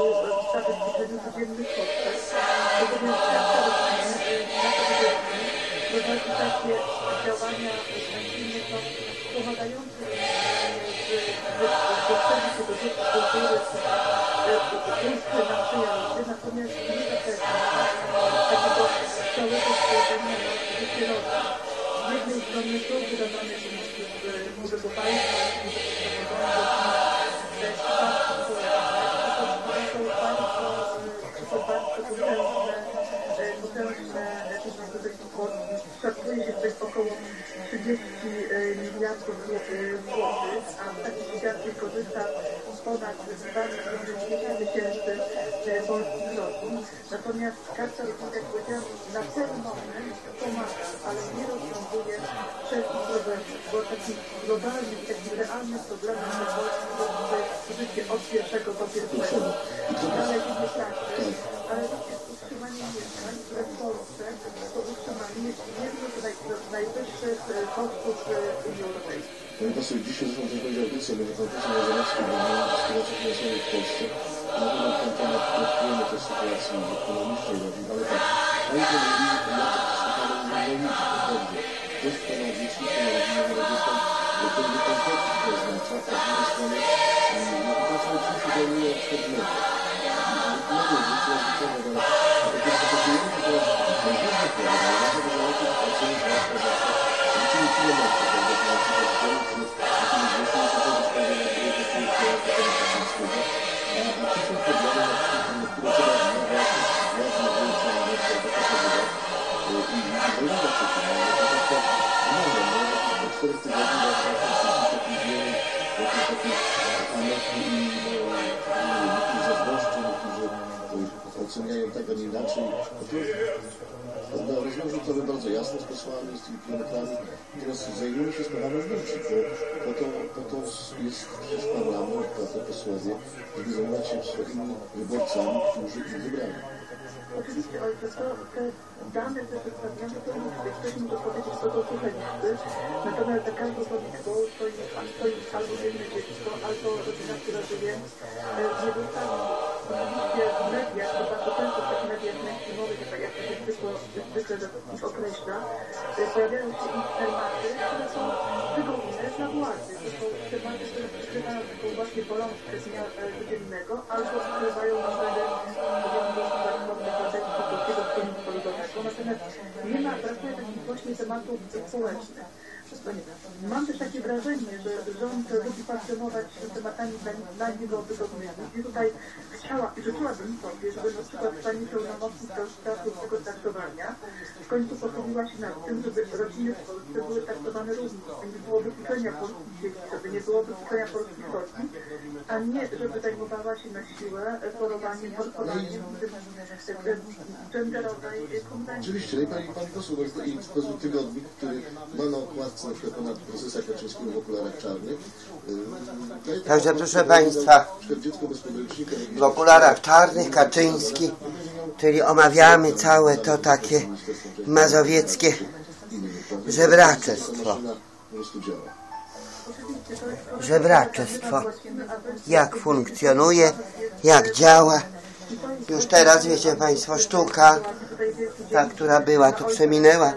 Thank you. Bardzo potężne, eksportu. Szacuje się, że jest około 30 miliardów złotych, a z takich świadczeń korzysta ponad 2 miliony tysięcy polskich rodzin. Natomiast rodzina, jak powiedziałam, na ten moment pomaga, ale nie rozwiązuje wszelkich problemów, bo realnym problemem na Polsce to jest życie od pierwszego do pierwszego. Dalej nie pracy, ale również utrzymanie mieszkań, które w Polsce to utrzymanie jest jedno z naj, z najwyższych e, kosztów e, Unii Europejskiej. Panie poseł, dzisiaj zresztą też będzie audycja, będzie pan poseł Mazanowski, bo mamy sytuację finansową w Polsce. Na pewno ten temat traktujemy też sytuacji ekonomicznej rodzin, ale tak, Pani powiedzieli, jak to przesłuchano rolników, to dobrze. Ktoś, kto ma dzieci, kto ma rodzinę, ma dziecko, to nie konkretnie to oznacza, a z drugiej strony, mm, no popatrzmy, czym się zajmuje na przykład media. Oceniają a nie inaczej. Prawda, rozwiążę to bardzo jasno z posłami, z tymi kilometrami. Teraz zajmujemy się sprawami wnętrznych, bo po to, po to jest przecież parlament, po to posłowie, żeby zajmować się swoimi wyborcami, którzy ich wybrali. Oczywiście, ale to, te dane, które przedstawiamy, to nie musi być ktoś mógł powiedzieć, to są suche liczby. Natomiast za każdą liczbą stoi, stoi albo jedno dziecko, albo rodzina, która żyje e, w niedostatku. Oczywiście w mediach, to bardzo często w takich mediach mainstreamowych, jak jak to się zwykle, zwykle określa, e, pojawiają się tematy, które są wygodne dla władzy. To są tematy, które przykrywają taką właśnie bolączkę dnia e, codziennego, albo skrywają nagle właśnie tematów społecznych. Mam też takie wrażenie, że rząd lubi pasjonować się tematami dla, dla niego wygodnymi. I tutaj chciała życzyłabym sobie, żeby na przykład pani pełnomocnik do spraw równego traktowania w końcu pochyliła się nad tym, żeby rodziny w Polsce były traktowane równo, żeby nie było wykluczenia polskich dzieci, żeby nie było wykluczenia polskich rodzin, a nie żeby zajmowała się na siłę chorowaniem, morfowaniem genderowej konwencji. Oczywiście, pani, pani poseł, w każdym tygodniku, który ma na okładce przykład pana prezesa Kaczyńskiego w okularach czarnych. Y, Także taką proszę państwa. W okularach czarnych Kaczyński, czyli omawiamy całe to takie mazowieckie żebraczestwo. Żebraczestwo. Jak funkcjonuje, jak działa. Już teraz wiecie Państwo, sztuka, ta, która była, tu przeminęła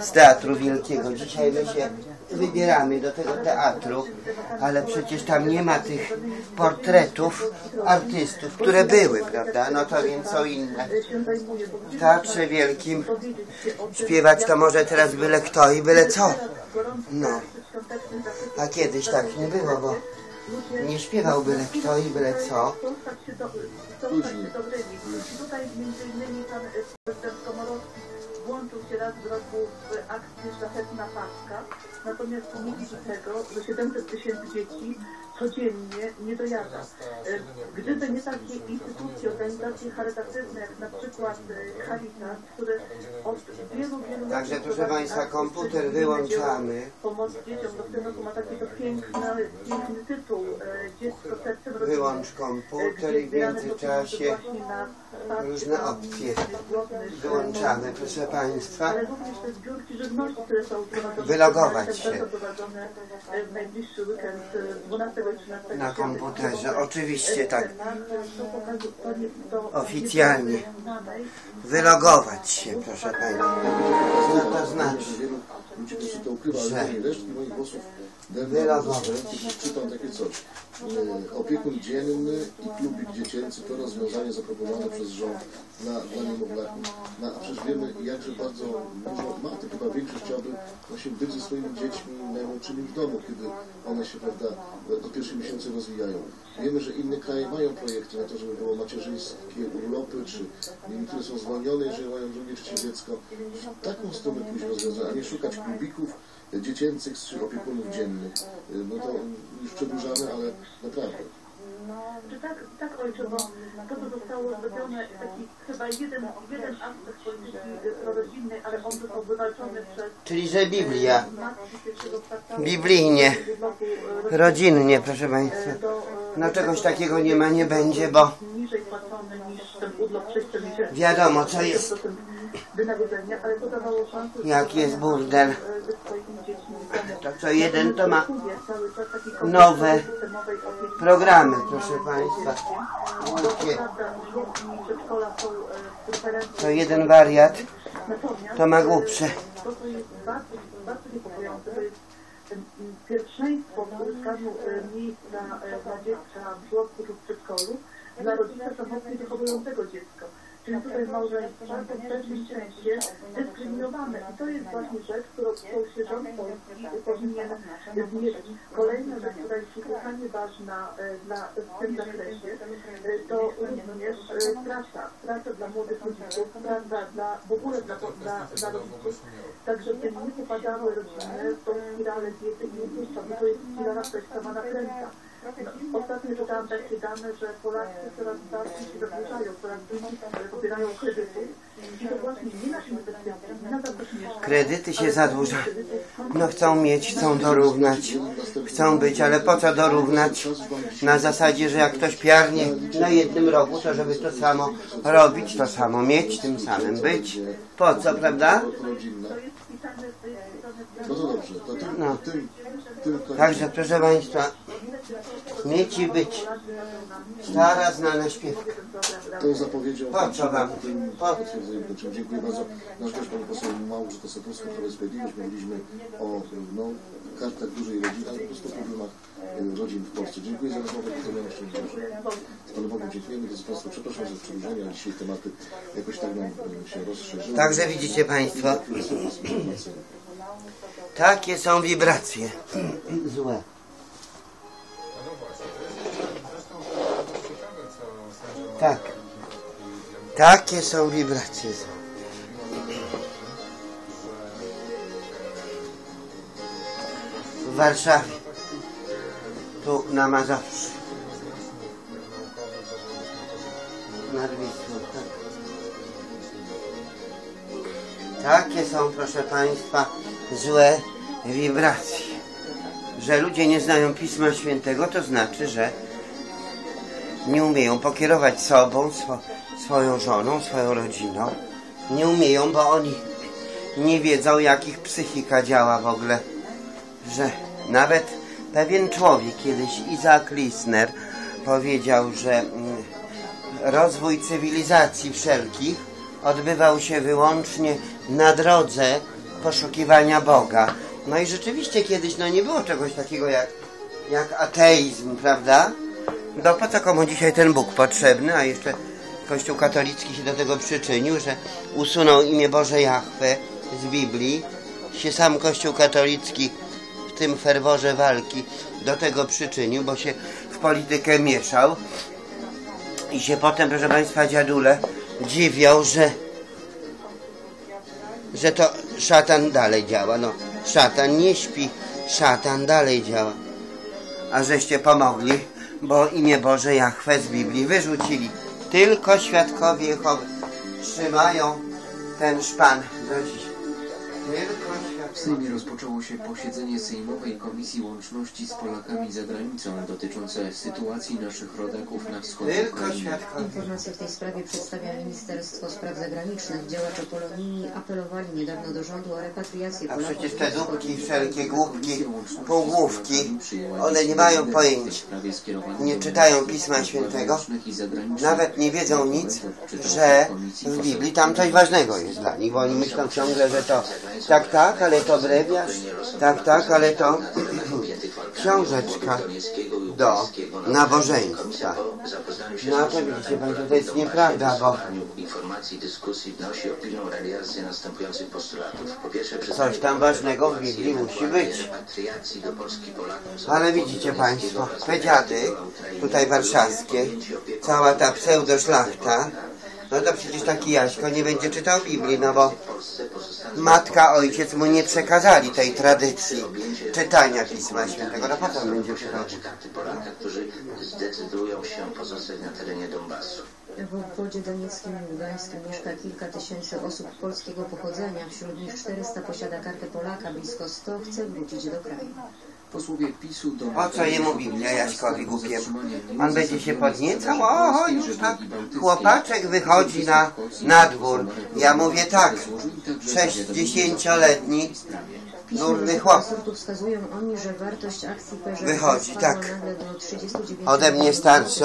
z Teatru Wielkiego. Dzisiaj my się wybieramy do tego teatru, ale przecież tam nie ma tych portretów artystów, które były, prawda? No to więc są inne. W Teatrze Wielkim śpiewać to może teraz byle kto i byle co. No. A kiedyś tak nie było, bo nie śpiewał byle kto i byle co. Później. Tutaj między innymi pan e, prezydent Komorowski włączył się raz w roku w akcję Szlachetna Paczka, natomiast widzi tego, że 700 tysięcy dzieci codziennie nie dojada. E, Gdyby nie takie instytucje, organizacje charytatywne, jak na przykład e, Caritas, które od wielu, wielu lat Także, proszę Państwa, komputer wyłączamy. Pomoc dzieciom, w tym roku ma taki to piękny, piękny tytuł e, Dziecko sercem rodziny. Wyłącz komputer i w międzyczasie różne opcje wyłączamy, proszę Państwa. Ale również te zbiórki żywności, które są prowadzone. Wylogować się. E, w najbliższy weekend e, 12 i 13 Na komputerze, oczywiście tak. Nie- to- Oficjalnie. Wylogować się, proszę Państwa. Co to znaczy? Że- Wylogować. Czytam takie coś. E, Opiekun dzienny i klubik dziecięcy to rozwiązanie zaproponowane przez rząd na, dla niemowlaków. Na, a przecież wiemy, jakże bardzo dużo matek, chyba większość chciałaby właśnie być ze swoimi dziećmi najmłodszymi w domu, kiedy one się, prawda, do pierwszych miesięcy rozwijają. Wiemy, że inne kraje mają projekty na to, żeby było macierzyńskie urlopy, czy niektóre są zwolnione, jeżeli mają drugie, trzecie dziecko. W taką stronę pójść rozwiązania, a nie szukać klubików dziecięcych czy opiekunów dziennych. No to już przedłużamy, ale naprawdę. Czy tak, tak ojcze, bo to, co zostało zrobione, taki chyba jeden, jeden aspekt polityki prorodzinnej, ale on został wywalczony przez Czyli, że Biblia. Biblijnie. Rodzinnie, proszę Państwa. e, No czegoś takiego nie ma, nie będzie, bo niżej płacony niż ten urlop 6 miesięcy. wiadomo co jest, Wynagrodzenia, ale to dawało szansę, jak jest burdel. e. To co jeden to ma nowe programy, proszę Państwa. E. To jeden wariat, to ma głupsze. to, co jest bardzo, bardzo niepokojące, to jest em, m, pierwszeństwo w uzyskaniu e, miejsca e, dla dziecka w żłobku lub przedszkolu dla rodzica samotnie wychowującego dziecko. Czyli tutaj małżeństwa są w pewnym sensie dyskryminowane. I to jest właśnie rzecz, którą się rząd polski powinien zmierzyć. Kolejna rzecz, która jest niesłychanie ważna e, dla, w tym zakresie, e, to również e, praca. Praca dla młodych rodziców, praca dla, w ogóle dla, dla, dla rodziców, tak żeby nie popadały rodziny w tą spiralę diety i to jest spirala, która jest sama nakręca. No, Ostatnio czytałam takie dane, że Polacy coraz bardziej się zadłużają, coraz bardziej pobierają kredyty. I to właśnie nie na. Kredyty się zadłużają. No chcą mieć, chcą dorównać. Chcą być, ale po co dorównać? Na zasadzie, że jak ktoś piarnie na jednym rogu, to żeby to samo robić, to samo mieć, tym samym być. Po co, prawda? W No Także proszę Państwa, mieć i być. Stara znana śpiew. tą zapowiedzią Po co wam? Po- dziękuję bardzo. Nasz gość pani poseł Małgorzata Satowska, Prawo i Sprawiedliwość. Mówiliśmy o no, kartach dużej rodziny, ale po prostu o problemach e, rodzin w Polsce. Dziękuję za rozmowę. To. Z Panu Bogu dziękujemy. Drodzy Państwo, przepraszam za przedłużenie, ale dzisiaj tematy jakoś tak nam e, się rozszerzyły. Także widzicie Państwo, takie są wibracje. Złe. Tak. Takie są wibracje. W Warszawie. Tu na Mazowszu. Nad Wisłą, tak. Takie są, proszę Państwa, złe wibracji. Że ludzie nie znają Pisma Świętego, to znaczy, że nie umieją pokierować sobą, swo, swoją żoną, swoją rodziną. Nie umieją, bo oni nie wiedzą, jak ich psychika działa w ogóle. Że nawet pewien człowiek, kiedyś Isaac Lisner, powiedział, że mm, rozwój cywilizacji wszelkich odbywał się wyłącznie na drodze poszukiwania Boga. No i rzeczywiście kiedyś no nie było czegoś takiego jak, jak ateizm, prawda? No po co komu dzisiaj ten Bóg potrzebny, a jeszcze Kościół katolicki się do tego przyczynił, że usunął imię Boże Jahwe z Biblii. Się sam Kościół katolicki w tym ferworze walki do tego przyczynił, bo się w politykę mieszał. I się potem, proszę Państwa, dziadule dziwią, że że to szatan dalej działa. No, szatan nie śpi, szatan dalej działa. A żeście pomogli, bo imię Boże Jahwe z Biblii wyrzucili. Tylko świadkowie Jehowy trzymają ten szpan do dziś. Tylko W. Sejmie rozpoczęło się posiedzenie Sejmowej Komisji Łączności z Polakami za granicą dotyczące sytuacji naszych rodaków na wschodzie Tylko Ukrainy. Informacje w tej sprawie przedstawia Ministerstwo Spraw Zagranicznych. Działacze Polonii apelowali niedawno do rządu o repatriację A Polaków przecież z te dupki, wszelkie głupki, półgłówki, one nie mają skierowanego Nie czytają Pisma Świętego. Nawet nie wiedzą nic, że w Biblii tam coś ważnego jest dla nich, bo oni myślą ciągle, że to tak, tak, ale to brewiarz, tak, tak, ale to książeczka do nabożeństwa. No to widzicie Państwo, to jest nieprawda, bo coś tam ważnego w Biblii musi być. Ale widzicie Państwo, te dziady, tutaj warszawskie, cała ta pseudoszlachta, no to przecież taki Jaśko nie będzie czytał Biblii, no bo matka, ojciec mu nie przekazali tej tradycji czytania Pisma Świętego. No po co on będzie czytał? karty Polaka, którzy zdecydują się pozostać na terenie Donbasu. W obwodzie donieckim i lugańskim mieszka kilka tysięcy osób polskiego pochodzenia. Wśród nich 400 posiada kartę Polaka, blisko 100 chce wrócić do kraju. Posłowie PiSu do Po co jemu Biblia Jaśkowi głupiemu? On będzie się podniecał? O, już tak. Chłopaczek wychodzi na, na dwór. Ja mówię tak, 60-letni Nurny chłop. Wychodzi, tak. nagle do 39 Ode mnie starszy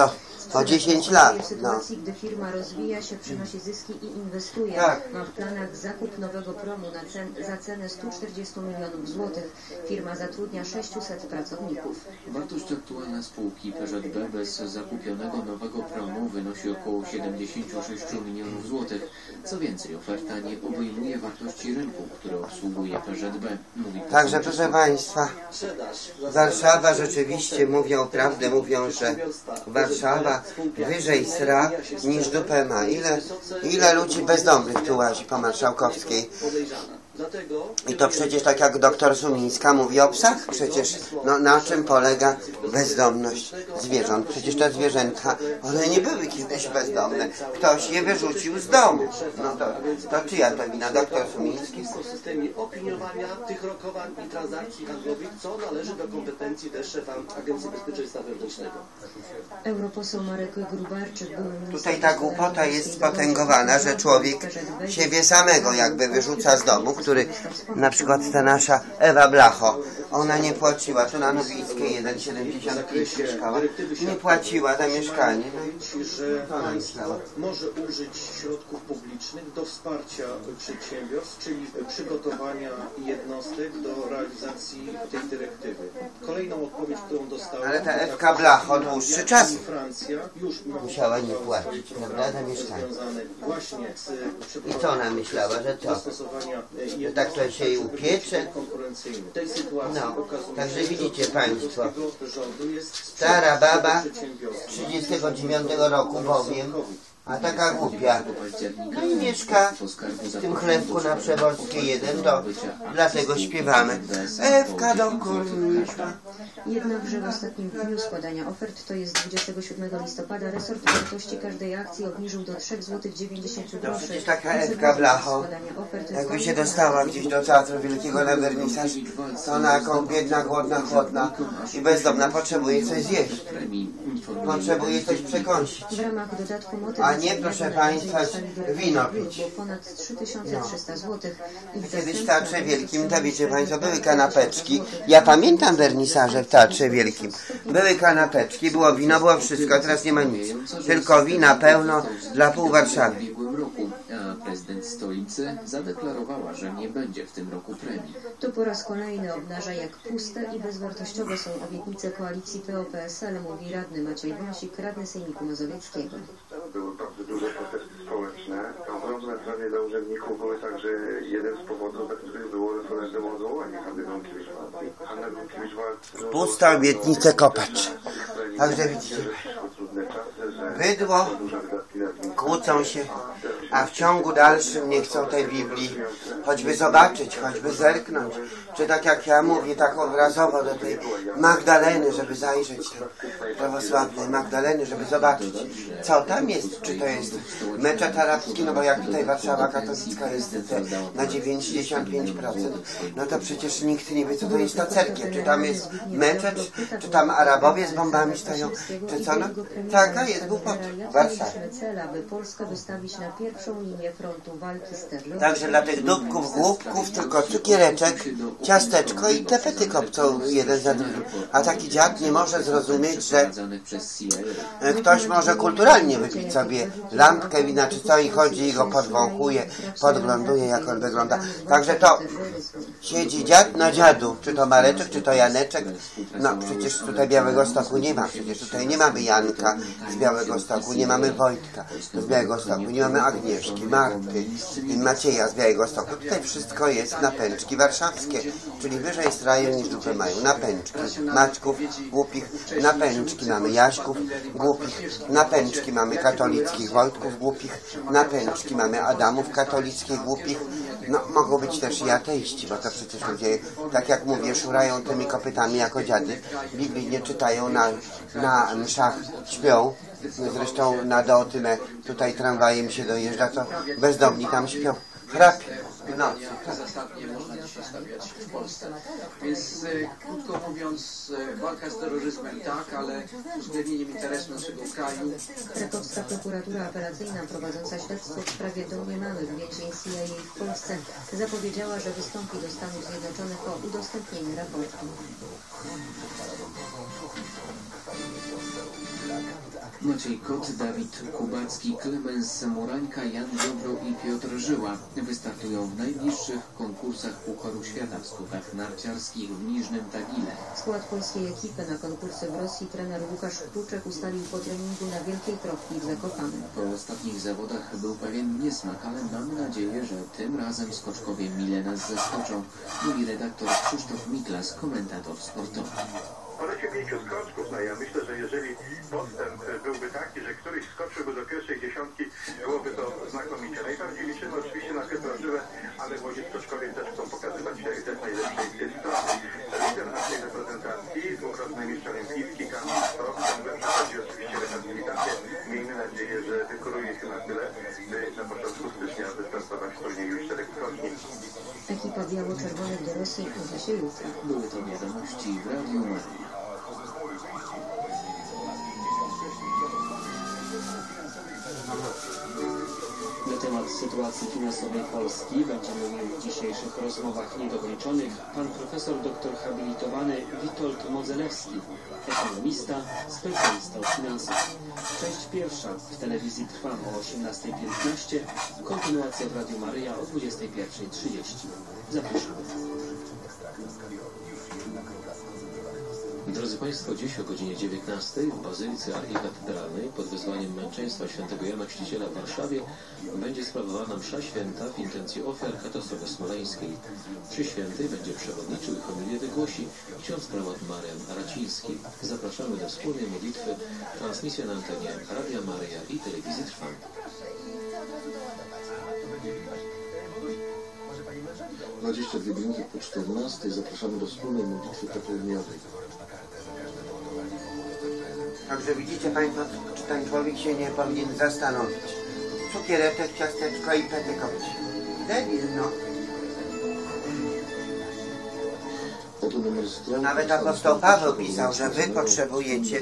o, o 10 lat. W No. gdy firma rozwija się, przynosi zyski i inwestuje, Tak. ma w planach zakup nowego promu na cen, za cenę 140 milionów złotych. Firma zatrudnia 600 pracowników. Wartość aktualna spółki PZB bez zakupionego nowego promu wynosi około 76 milionów złotych. Co więcej, oferta nie obejmuje wartości rynku, który obsługuje PZB. Mówi Także proszę Państwa, Warszawa rzeczywiście mówią prawdę, mówią, że Warszawa wyżej sra niż dupę ma. Ile, ile ludzi bezdomnych tu łazi po Marszałkowskiej? I to przecież tak jak doktor Sumińska mówi o psach, przecież no, na czym polega bezdomność zwierząt? Przecież te zwierzęta, one nie były kiedyś bezdomne. Ktoś je wyrzucił z domu. No to, to czyja to wina? Doktor Sumiński? w systemie opiniowania tych rokowań i transakcji handlowych, co należy do kompetencji też szefa Agencji Bezpieczeństwa Wewnętrznego. Europoseł Marek Grubarczyk, minister Tutaj ta głupota jest spotęgowana, że człowiek siebie samego jakby wyrzuca z domu, który na przykład ta nasza Ewa Blacho, ona nie płaciła, tu na Nowickiej 1,75 mieszkała, nie płaciła za mieszkanie. No i ona może użyć środków publicznych do wsparcia przedsiębiorstw, czyli przygotowania jednostek do realizacji tej dyrektywy. Kolejną odpowiedź, którą dostałem... Ale ta Ewka Blacho dłuższy czas Francja już ma musiała nie płacić, prawda, za mieszkanie. związane właśnie z I co ona myślała, że co? Tak to się jej upiecze? No, także widzicie Państwo, stara baba przedsiębiorstw. 39 roku bowiem A taka głupia. No i mieszka w tym chlebku na Przeworskiej 1, to dlatego śpiewamy. Ewka do kurnika. Jednakże w ostatnim dniu składania ofert, to jest 27 listopada, resort wartości każdej akcji obniżył do 3 zł 90 To groszy. przecież taka Ewka Blacho, jakby się dostała gdzieś do Teatru Wielkiego na wernisaż, to ona jako biedna, głodna, chłodna i bezdomna potrzebuje coś zjeść. Potrzebuje coś przekąsić. W ramach dodatku A nie, proszę Państwa, wino pić. Ponad 3300 zł. I w Kiedyś w Teatrze Wielkim, to wiecie Państwo, były kanapeczki. Ja pamiętam wernisaże w Teatrze Wielkim. Były kanapeczki, było wino, było wszystko, a teraz nie ma nic. Tylko wina pełno dla pół Warszawy. W ubiegłym roku, prezydent stolicy zadeklarowała, że nie będzie w tym roku premii. To po raz kolejny obnaża, jak puste i bezwartościowe są obietnice koalicji PO-PSL, mówi radny Maciej Wąsik, radny Sejmiku Mazowieckiego. Bardzo duże protesty społeczne. Ogromne plany dla urzędników były także jeden z powodów, których było referendum o odwołanie Hanny Gronkiewicz-Waltz. Hanna Gronkiewicz-Waltz... Pusta obietnice kopacz. Także widzicie, bydło kłócą się, a w ciągu dalszym nie chcą tej Biblii choćby zobaczyć, choćby zerknąć. Czy tak jak ja mówię, tak obrazowo do tej Magdaleny, żeby zajrzeć tam, prawosławnej Magdaleny, żeby zobaczyć, co tam jest. Czy to jest meczet arabski, no bo jak tutaj Warszawa katolicka jest na 95%, no to przecież nikt nie wie, co to jest ta cerkiew. Czy tam jest meczet, czy tam Arabowie z bombami stoją, czy co? No, taka jest głupota w Warszawie. Polskę wystawić na pierwszą Także dla tych dupków, głupków tylko cukiereczek, ciasteczko i te pety kopcą jeden za drugim. A taki dziad nie może zrozumieć, że e, ktoś może kulturalnie wypić sobie lampkę wina czy co i chodzi i go podwąchuje, podgląduje jak on wygląda. Także to siedzi dziad na dziadu, czy to Mareczek, czy to Janeczek. No przecież tutaj Białego Stoku nie ma, przecież tutaj nie mamy Janka z Białego Stoku, nie mamy Wojtka z Białego Stoku, nie mamy Agnieszki, Marty, Macieja z Białego Stoku. Tutaj wszystko jest na pęczki warszawskie, czyli wyżej strają niż dupę mają. Na pęczki Maćków, głupich, na pęczki mamy Jaśków, głupich, na pęczki mamy katolickich Wojtków, głupich, na pęczki mamy Adamów katolickich, głupich. No, mogą być też i ateiści, bo to przecież ludzie, tak jak mówię, szurają tymi kopytami jako dziady. Biblii nie czytają, na, na mszach śpią. Zresztą na Deotynę tutaj tramwajem się dojeżdża, to bezdomni tam śpią. Chrapie w nocy. zasadnie można dzisiaj stawiać w Polsce. Więc e, krótko mówiąc, e, walka z terroryzmem tak, ale uwzględnieniem interesu naszego kraju. Krakowska prokuratura apelacyjna prowadząca śledztwo w sprawie domniemanych więzień CIA w Polsce zapowiedziała, że wystąpi do Stanów Zjednoczonych o udostępnienie raportu. Maciej Kot, Dawid Kubacki, Klemens Murańka, Jan Dobro i Piotr Żyła wystartują w najbliższych konkursach Pucharu Świata w skokach narciarskich w Niżnym Tagile. Skład polskiej ekipy na konkursy w Rosji trener Łukasz Kruczek ustalił po treningu na Wielkiej Kropli w Zakopanem. Po ostatnich zawodach był pewien niesmak, ale mamy nadzieję, że tym razem skoczkowie mile nas zaskoczą, mówi redaktor Krzysztof Miklas, komentator sportowy. Polecie pięciu skoczków, no ja myślę, że jeżeli postęp byłby taki, że któryś skoczyłby do pierwszej dziesiątki, byłoby to znakomicie. Najbardziej liczymy oczywiście na Piotrożywę, ale młodzi skoczkowie też chcą pokazywać się jak najlepszej z tej strony. Lider naszej reprezentacji, dwukrotny mistrz olimpijski, Kamil Stok, ciągle przechodzi oczywiście rehabilitację. Miejmy nadzieję, że wykuruje się na tyle, by na początku stycznia wystartować w turnieju czterech skoczni. Ekipa biało-czerwonych do Rosji uda się jutro. Były to wiadomości w Radiu Maryja. Temat sytuacji finansowej Polski będziemy mieli w dzisiejszych rozmowach niedokończonych pan profesor doktor habilitowany Witold Modzelewski, ekonomista, specjalista od finansów. Część pierwsza w telewizji trwa o 18.15, kontynuacja w Radiu Maryja o 21.30. Zapraszamy. Drodzy Państwo, dziś o godzinie 19 w Bazylice Archikatedralnej pod wezwaniem męczeństwa świętego Jana Chrzciciela w Warszawie będzie sprawowana msza święta w intencji ofiar katastrofy smoleńskiej. Przy świętej będzie przewodniczył i homilię wygłosi ksiądz prałat Marian Raciński. Zapraszamy do wspólnej modlitwy. Transmisja na antenie Radia Maryja i Telewizji Trwa. 22 minuty po 14 zapraszamy do wspólnej modlitwy popołudniowej. Także widzicie Państwo, czy ten człowiek się nie powinien zastanowić. Cukiereczek, ciasteczko i petykować. Debil, no. Nawet apostoł Paweł pisał, że wy potrzebujecie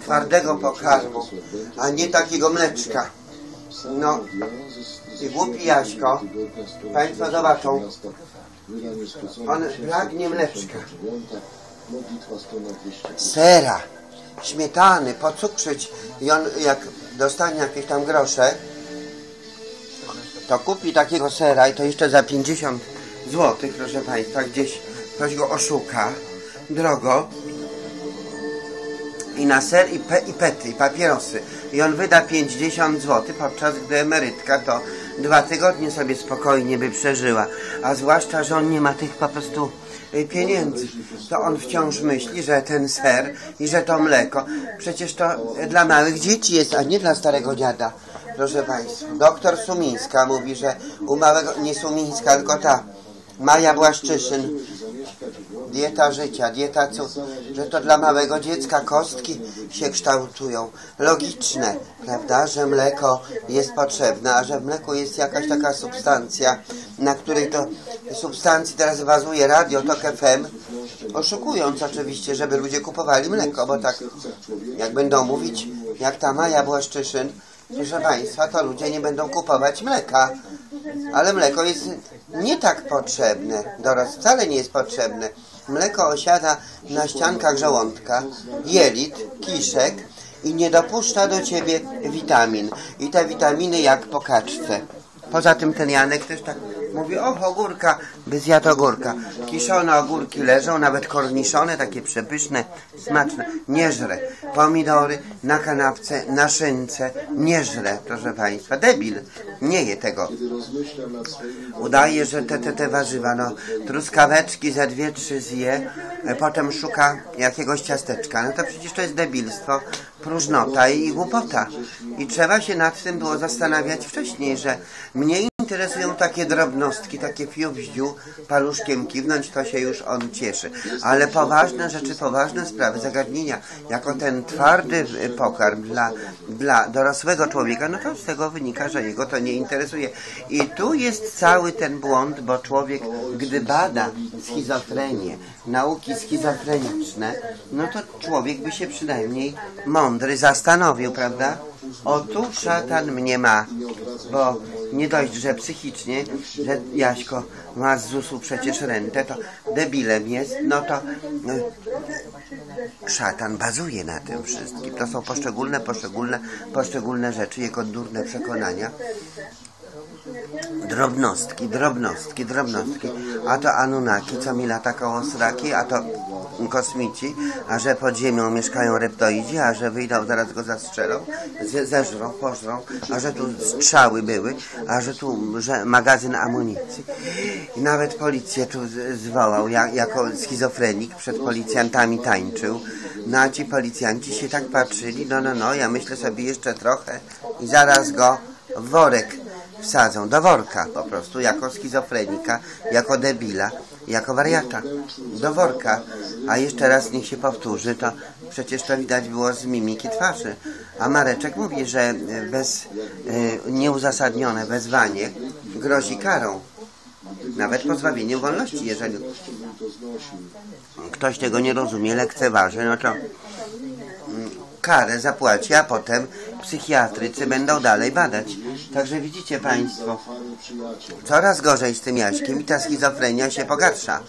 twardego pokarmu, a nie takiego mleczka. No, i głupi Jaśko, Państwo zobaczą, on pragnie mleczka, Modlitwa strona 200. sera, śmietany, pocukrzyć i on jak dostanie jakieś tam grosze, to kupi takiego sera i to jeszcze za 50 zł, proszę Państwa, gdzieś ktoś go oszuka, drogo, i na ser, i, pe, i pety, i papierosy. I on wyda 50 zł, podczas gdy emerytka to dwa tygodnie sobie spokojnie by przeżyła. A zwłaszcza, że on nie ma tych po prostu pieniędzy. To on wciąż myśli, że ten ser i że to mleko, przecież to dla małych dzieci jest, a nie dla starego dziada. Proszę Państwa, doktor Sumińska mówi, że u małego, nie Sumińska, tylko ta, Maja Błaszczyszyn, dieta życia, dieta cud, że to dla małego dziecka kostki się kształtują. Logiczne, prawda, że mleko jest potrzebne, a że w mleku jest jakaś taka substancja, na której to substancji teraz bazuje radio Tok FM, oszukując oczywiście, żeby ludzie kupowali mleko, bo tak jak będą mówić, jak ta Maja Błaszczyszyn, proszę Państwa, to ludzie nie będą kupować mleka. Ale mleko jest nie tak potrzebne. Doraz wcale nie jest potrzebne. Mleko osiada na ściankach żołądka, jelit, kiszek i nie dopuszcza do ciebie witamin. I te witaminy jak po kaczce. Poza tym ten Janek też tak mówi, och ogórka, by zjadł ogórka. Kiszone ogórki leżą, nawet korniszone, takie przepyszne, smaczne. Nie żre. Pomidory na kanapce, na szynce, nie żre, proszę Państwa. Debil, nie je tego. Udaje, że te, te, te warzywa, no truskaweczki za dwie, trzy zje, e, potem szuka jakiegoś ciasteczka. No to przecież to jest debilstwo, próżnota i głupota. I trzeba się nad tym było zastanawiać wcześniej, że mnie interesują takie drobnostki, takie fiubździu, paluszkiem kiwnąć, to się już on cieszy. Ale poważne rzeczy, poważne sprawy, zagadnienia, jako ten twardy y, pokarm dla, dla dorosłego człowieka, no to z tego wynika, że jego to nie interesuje. I tu jest cały ten błąd, bo człowiek, gdy bada schizofrenię, nauki schizofreniczne, no to człowiek by się przynajmniej mądry zastanowił, prawda? O tu szatan mnie ma, bo nie dość, że psychicznie, że Jaśko ma z ZUS-u przecież rentę, to debilem jest, no to y, szatan bazuje na tym wszystkim. To są poszczególne, poszczególne, poszczególne rzeczy, jego durne przekonania. Drobnostki, drobnostki, drobnostki. A to Anunnaki, co mi lata koło sraki, a to kosmici, a że pod ziemią mieszkają reptoidzi, a że wyjdą, zaraz go zastrzelą, ze- zeżrą, pożrą, a że tu strzały były, a że tu że magazyn amunicji. I nawet policję tu zwołał, ja, jako schizofrenik przed policjantami tańczył. No a ci policjanci się tak patrzyli, no no no, ja myślę sobie jeszcze trochę i zaraz go worek wsadzą do worka po prostu, jako schizofrenika, jako debila, jako wariata, do worka. A jeszcze raz niech się powtórzy, to przecież to widać było z mimiki twarzy. A Mareczek mówi, że bez e, nieuzasadnione wezwanie grozi karą. Nawet pozbawieniem wolności, jeżeli ktoś tego nie rozumie, lekceważy, no to mm, karę zapłaci, a potem psychiatrycy będą dalej badać. Także widzicie Państwo, coraz gorzej z tym Jaśkiem i ta schizofrenia się pogarsza.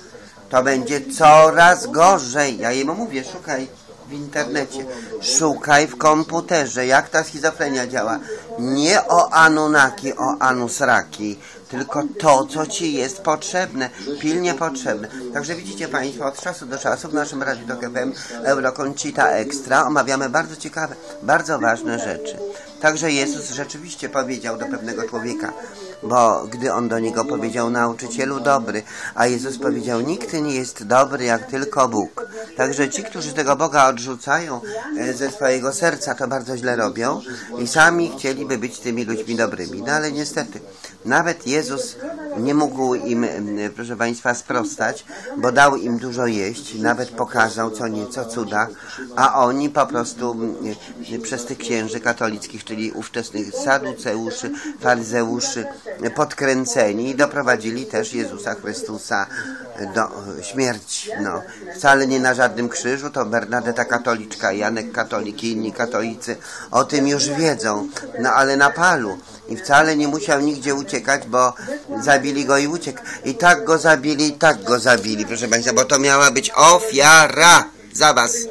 To będzie coraz gorzej. Ja jemu mówię, szukaj w internecie, szukaj w komputerze, jak ta schizofrenia działa. Nie o Anunnaki, o Anusraki, tylko to, co Ci jest potrzebne, pilnie potrzebne. Także widzicie Państwo, od czasu do czasu w naszym Radiu Tok FM Euroconcita Extra omawiamy bardzo ciekawe, bardzo ważne rzeczy. Także Jezus rzeczywiście powiedział do pewnego człowieka, bo gdy on do niego powiedział, nauczycielu dobry, a Jezus powiedział, nikt nie jest dobry jak tylko Bóg. Także ci, którzy tego Boga odrzucają e, ze swojego serca, to bardzo źle robią i sami chcieliby być tymi ludźmi dobrymi. No ale niestety, nawet Jezus nie mógł im, proszę Państwa, sprostać, bo dał im dużo jeść, nawet pokazał co nieco cuda, a oni po prostu przez tych księży katolickich, czyli ówczesnych saduceuszy, faryzeuszy, podkręceni, doprowadzili też Jezusa Chrystusa do śmierci. No, wcale nie na żadnym krzyżu, to Bernadeta katoliczka, Janek katolik i inni katolicy o tym już wiedzą, no ale na palu. I wcale nie musiał nigdzie uciekać, bo zabili go i uciekł. I tak go zabili, i tak go zabili, proszę Państwa, bo to miała być ofiara za was.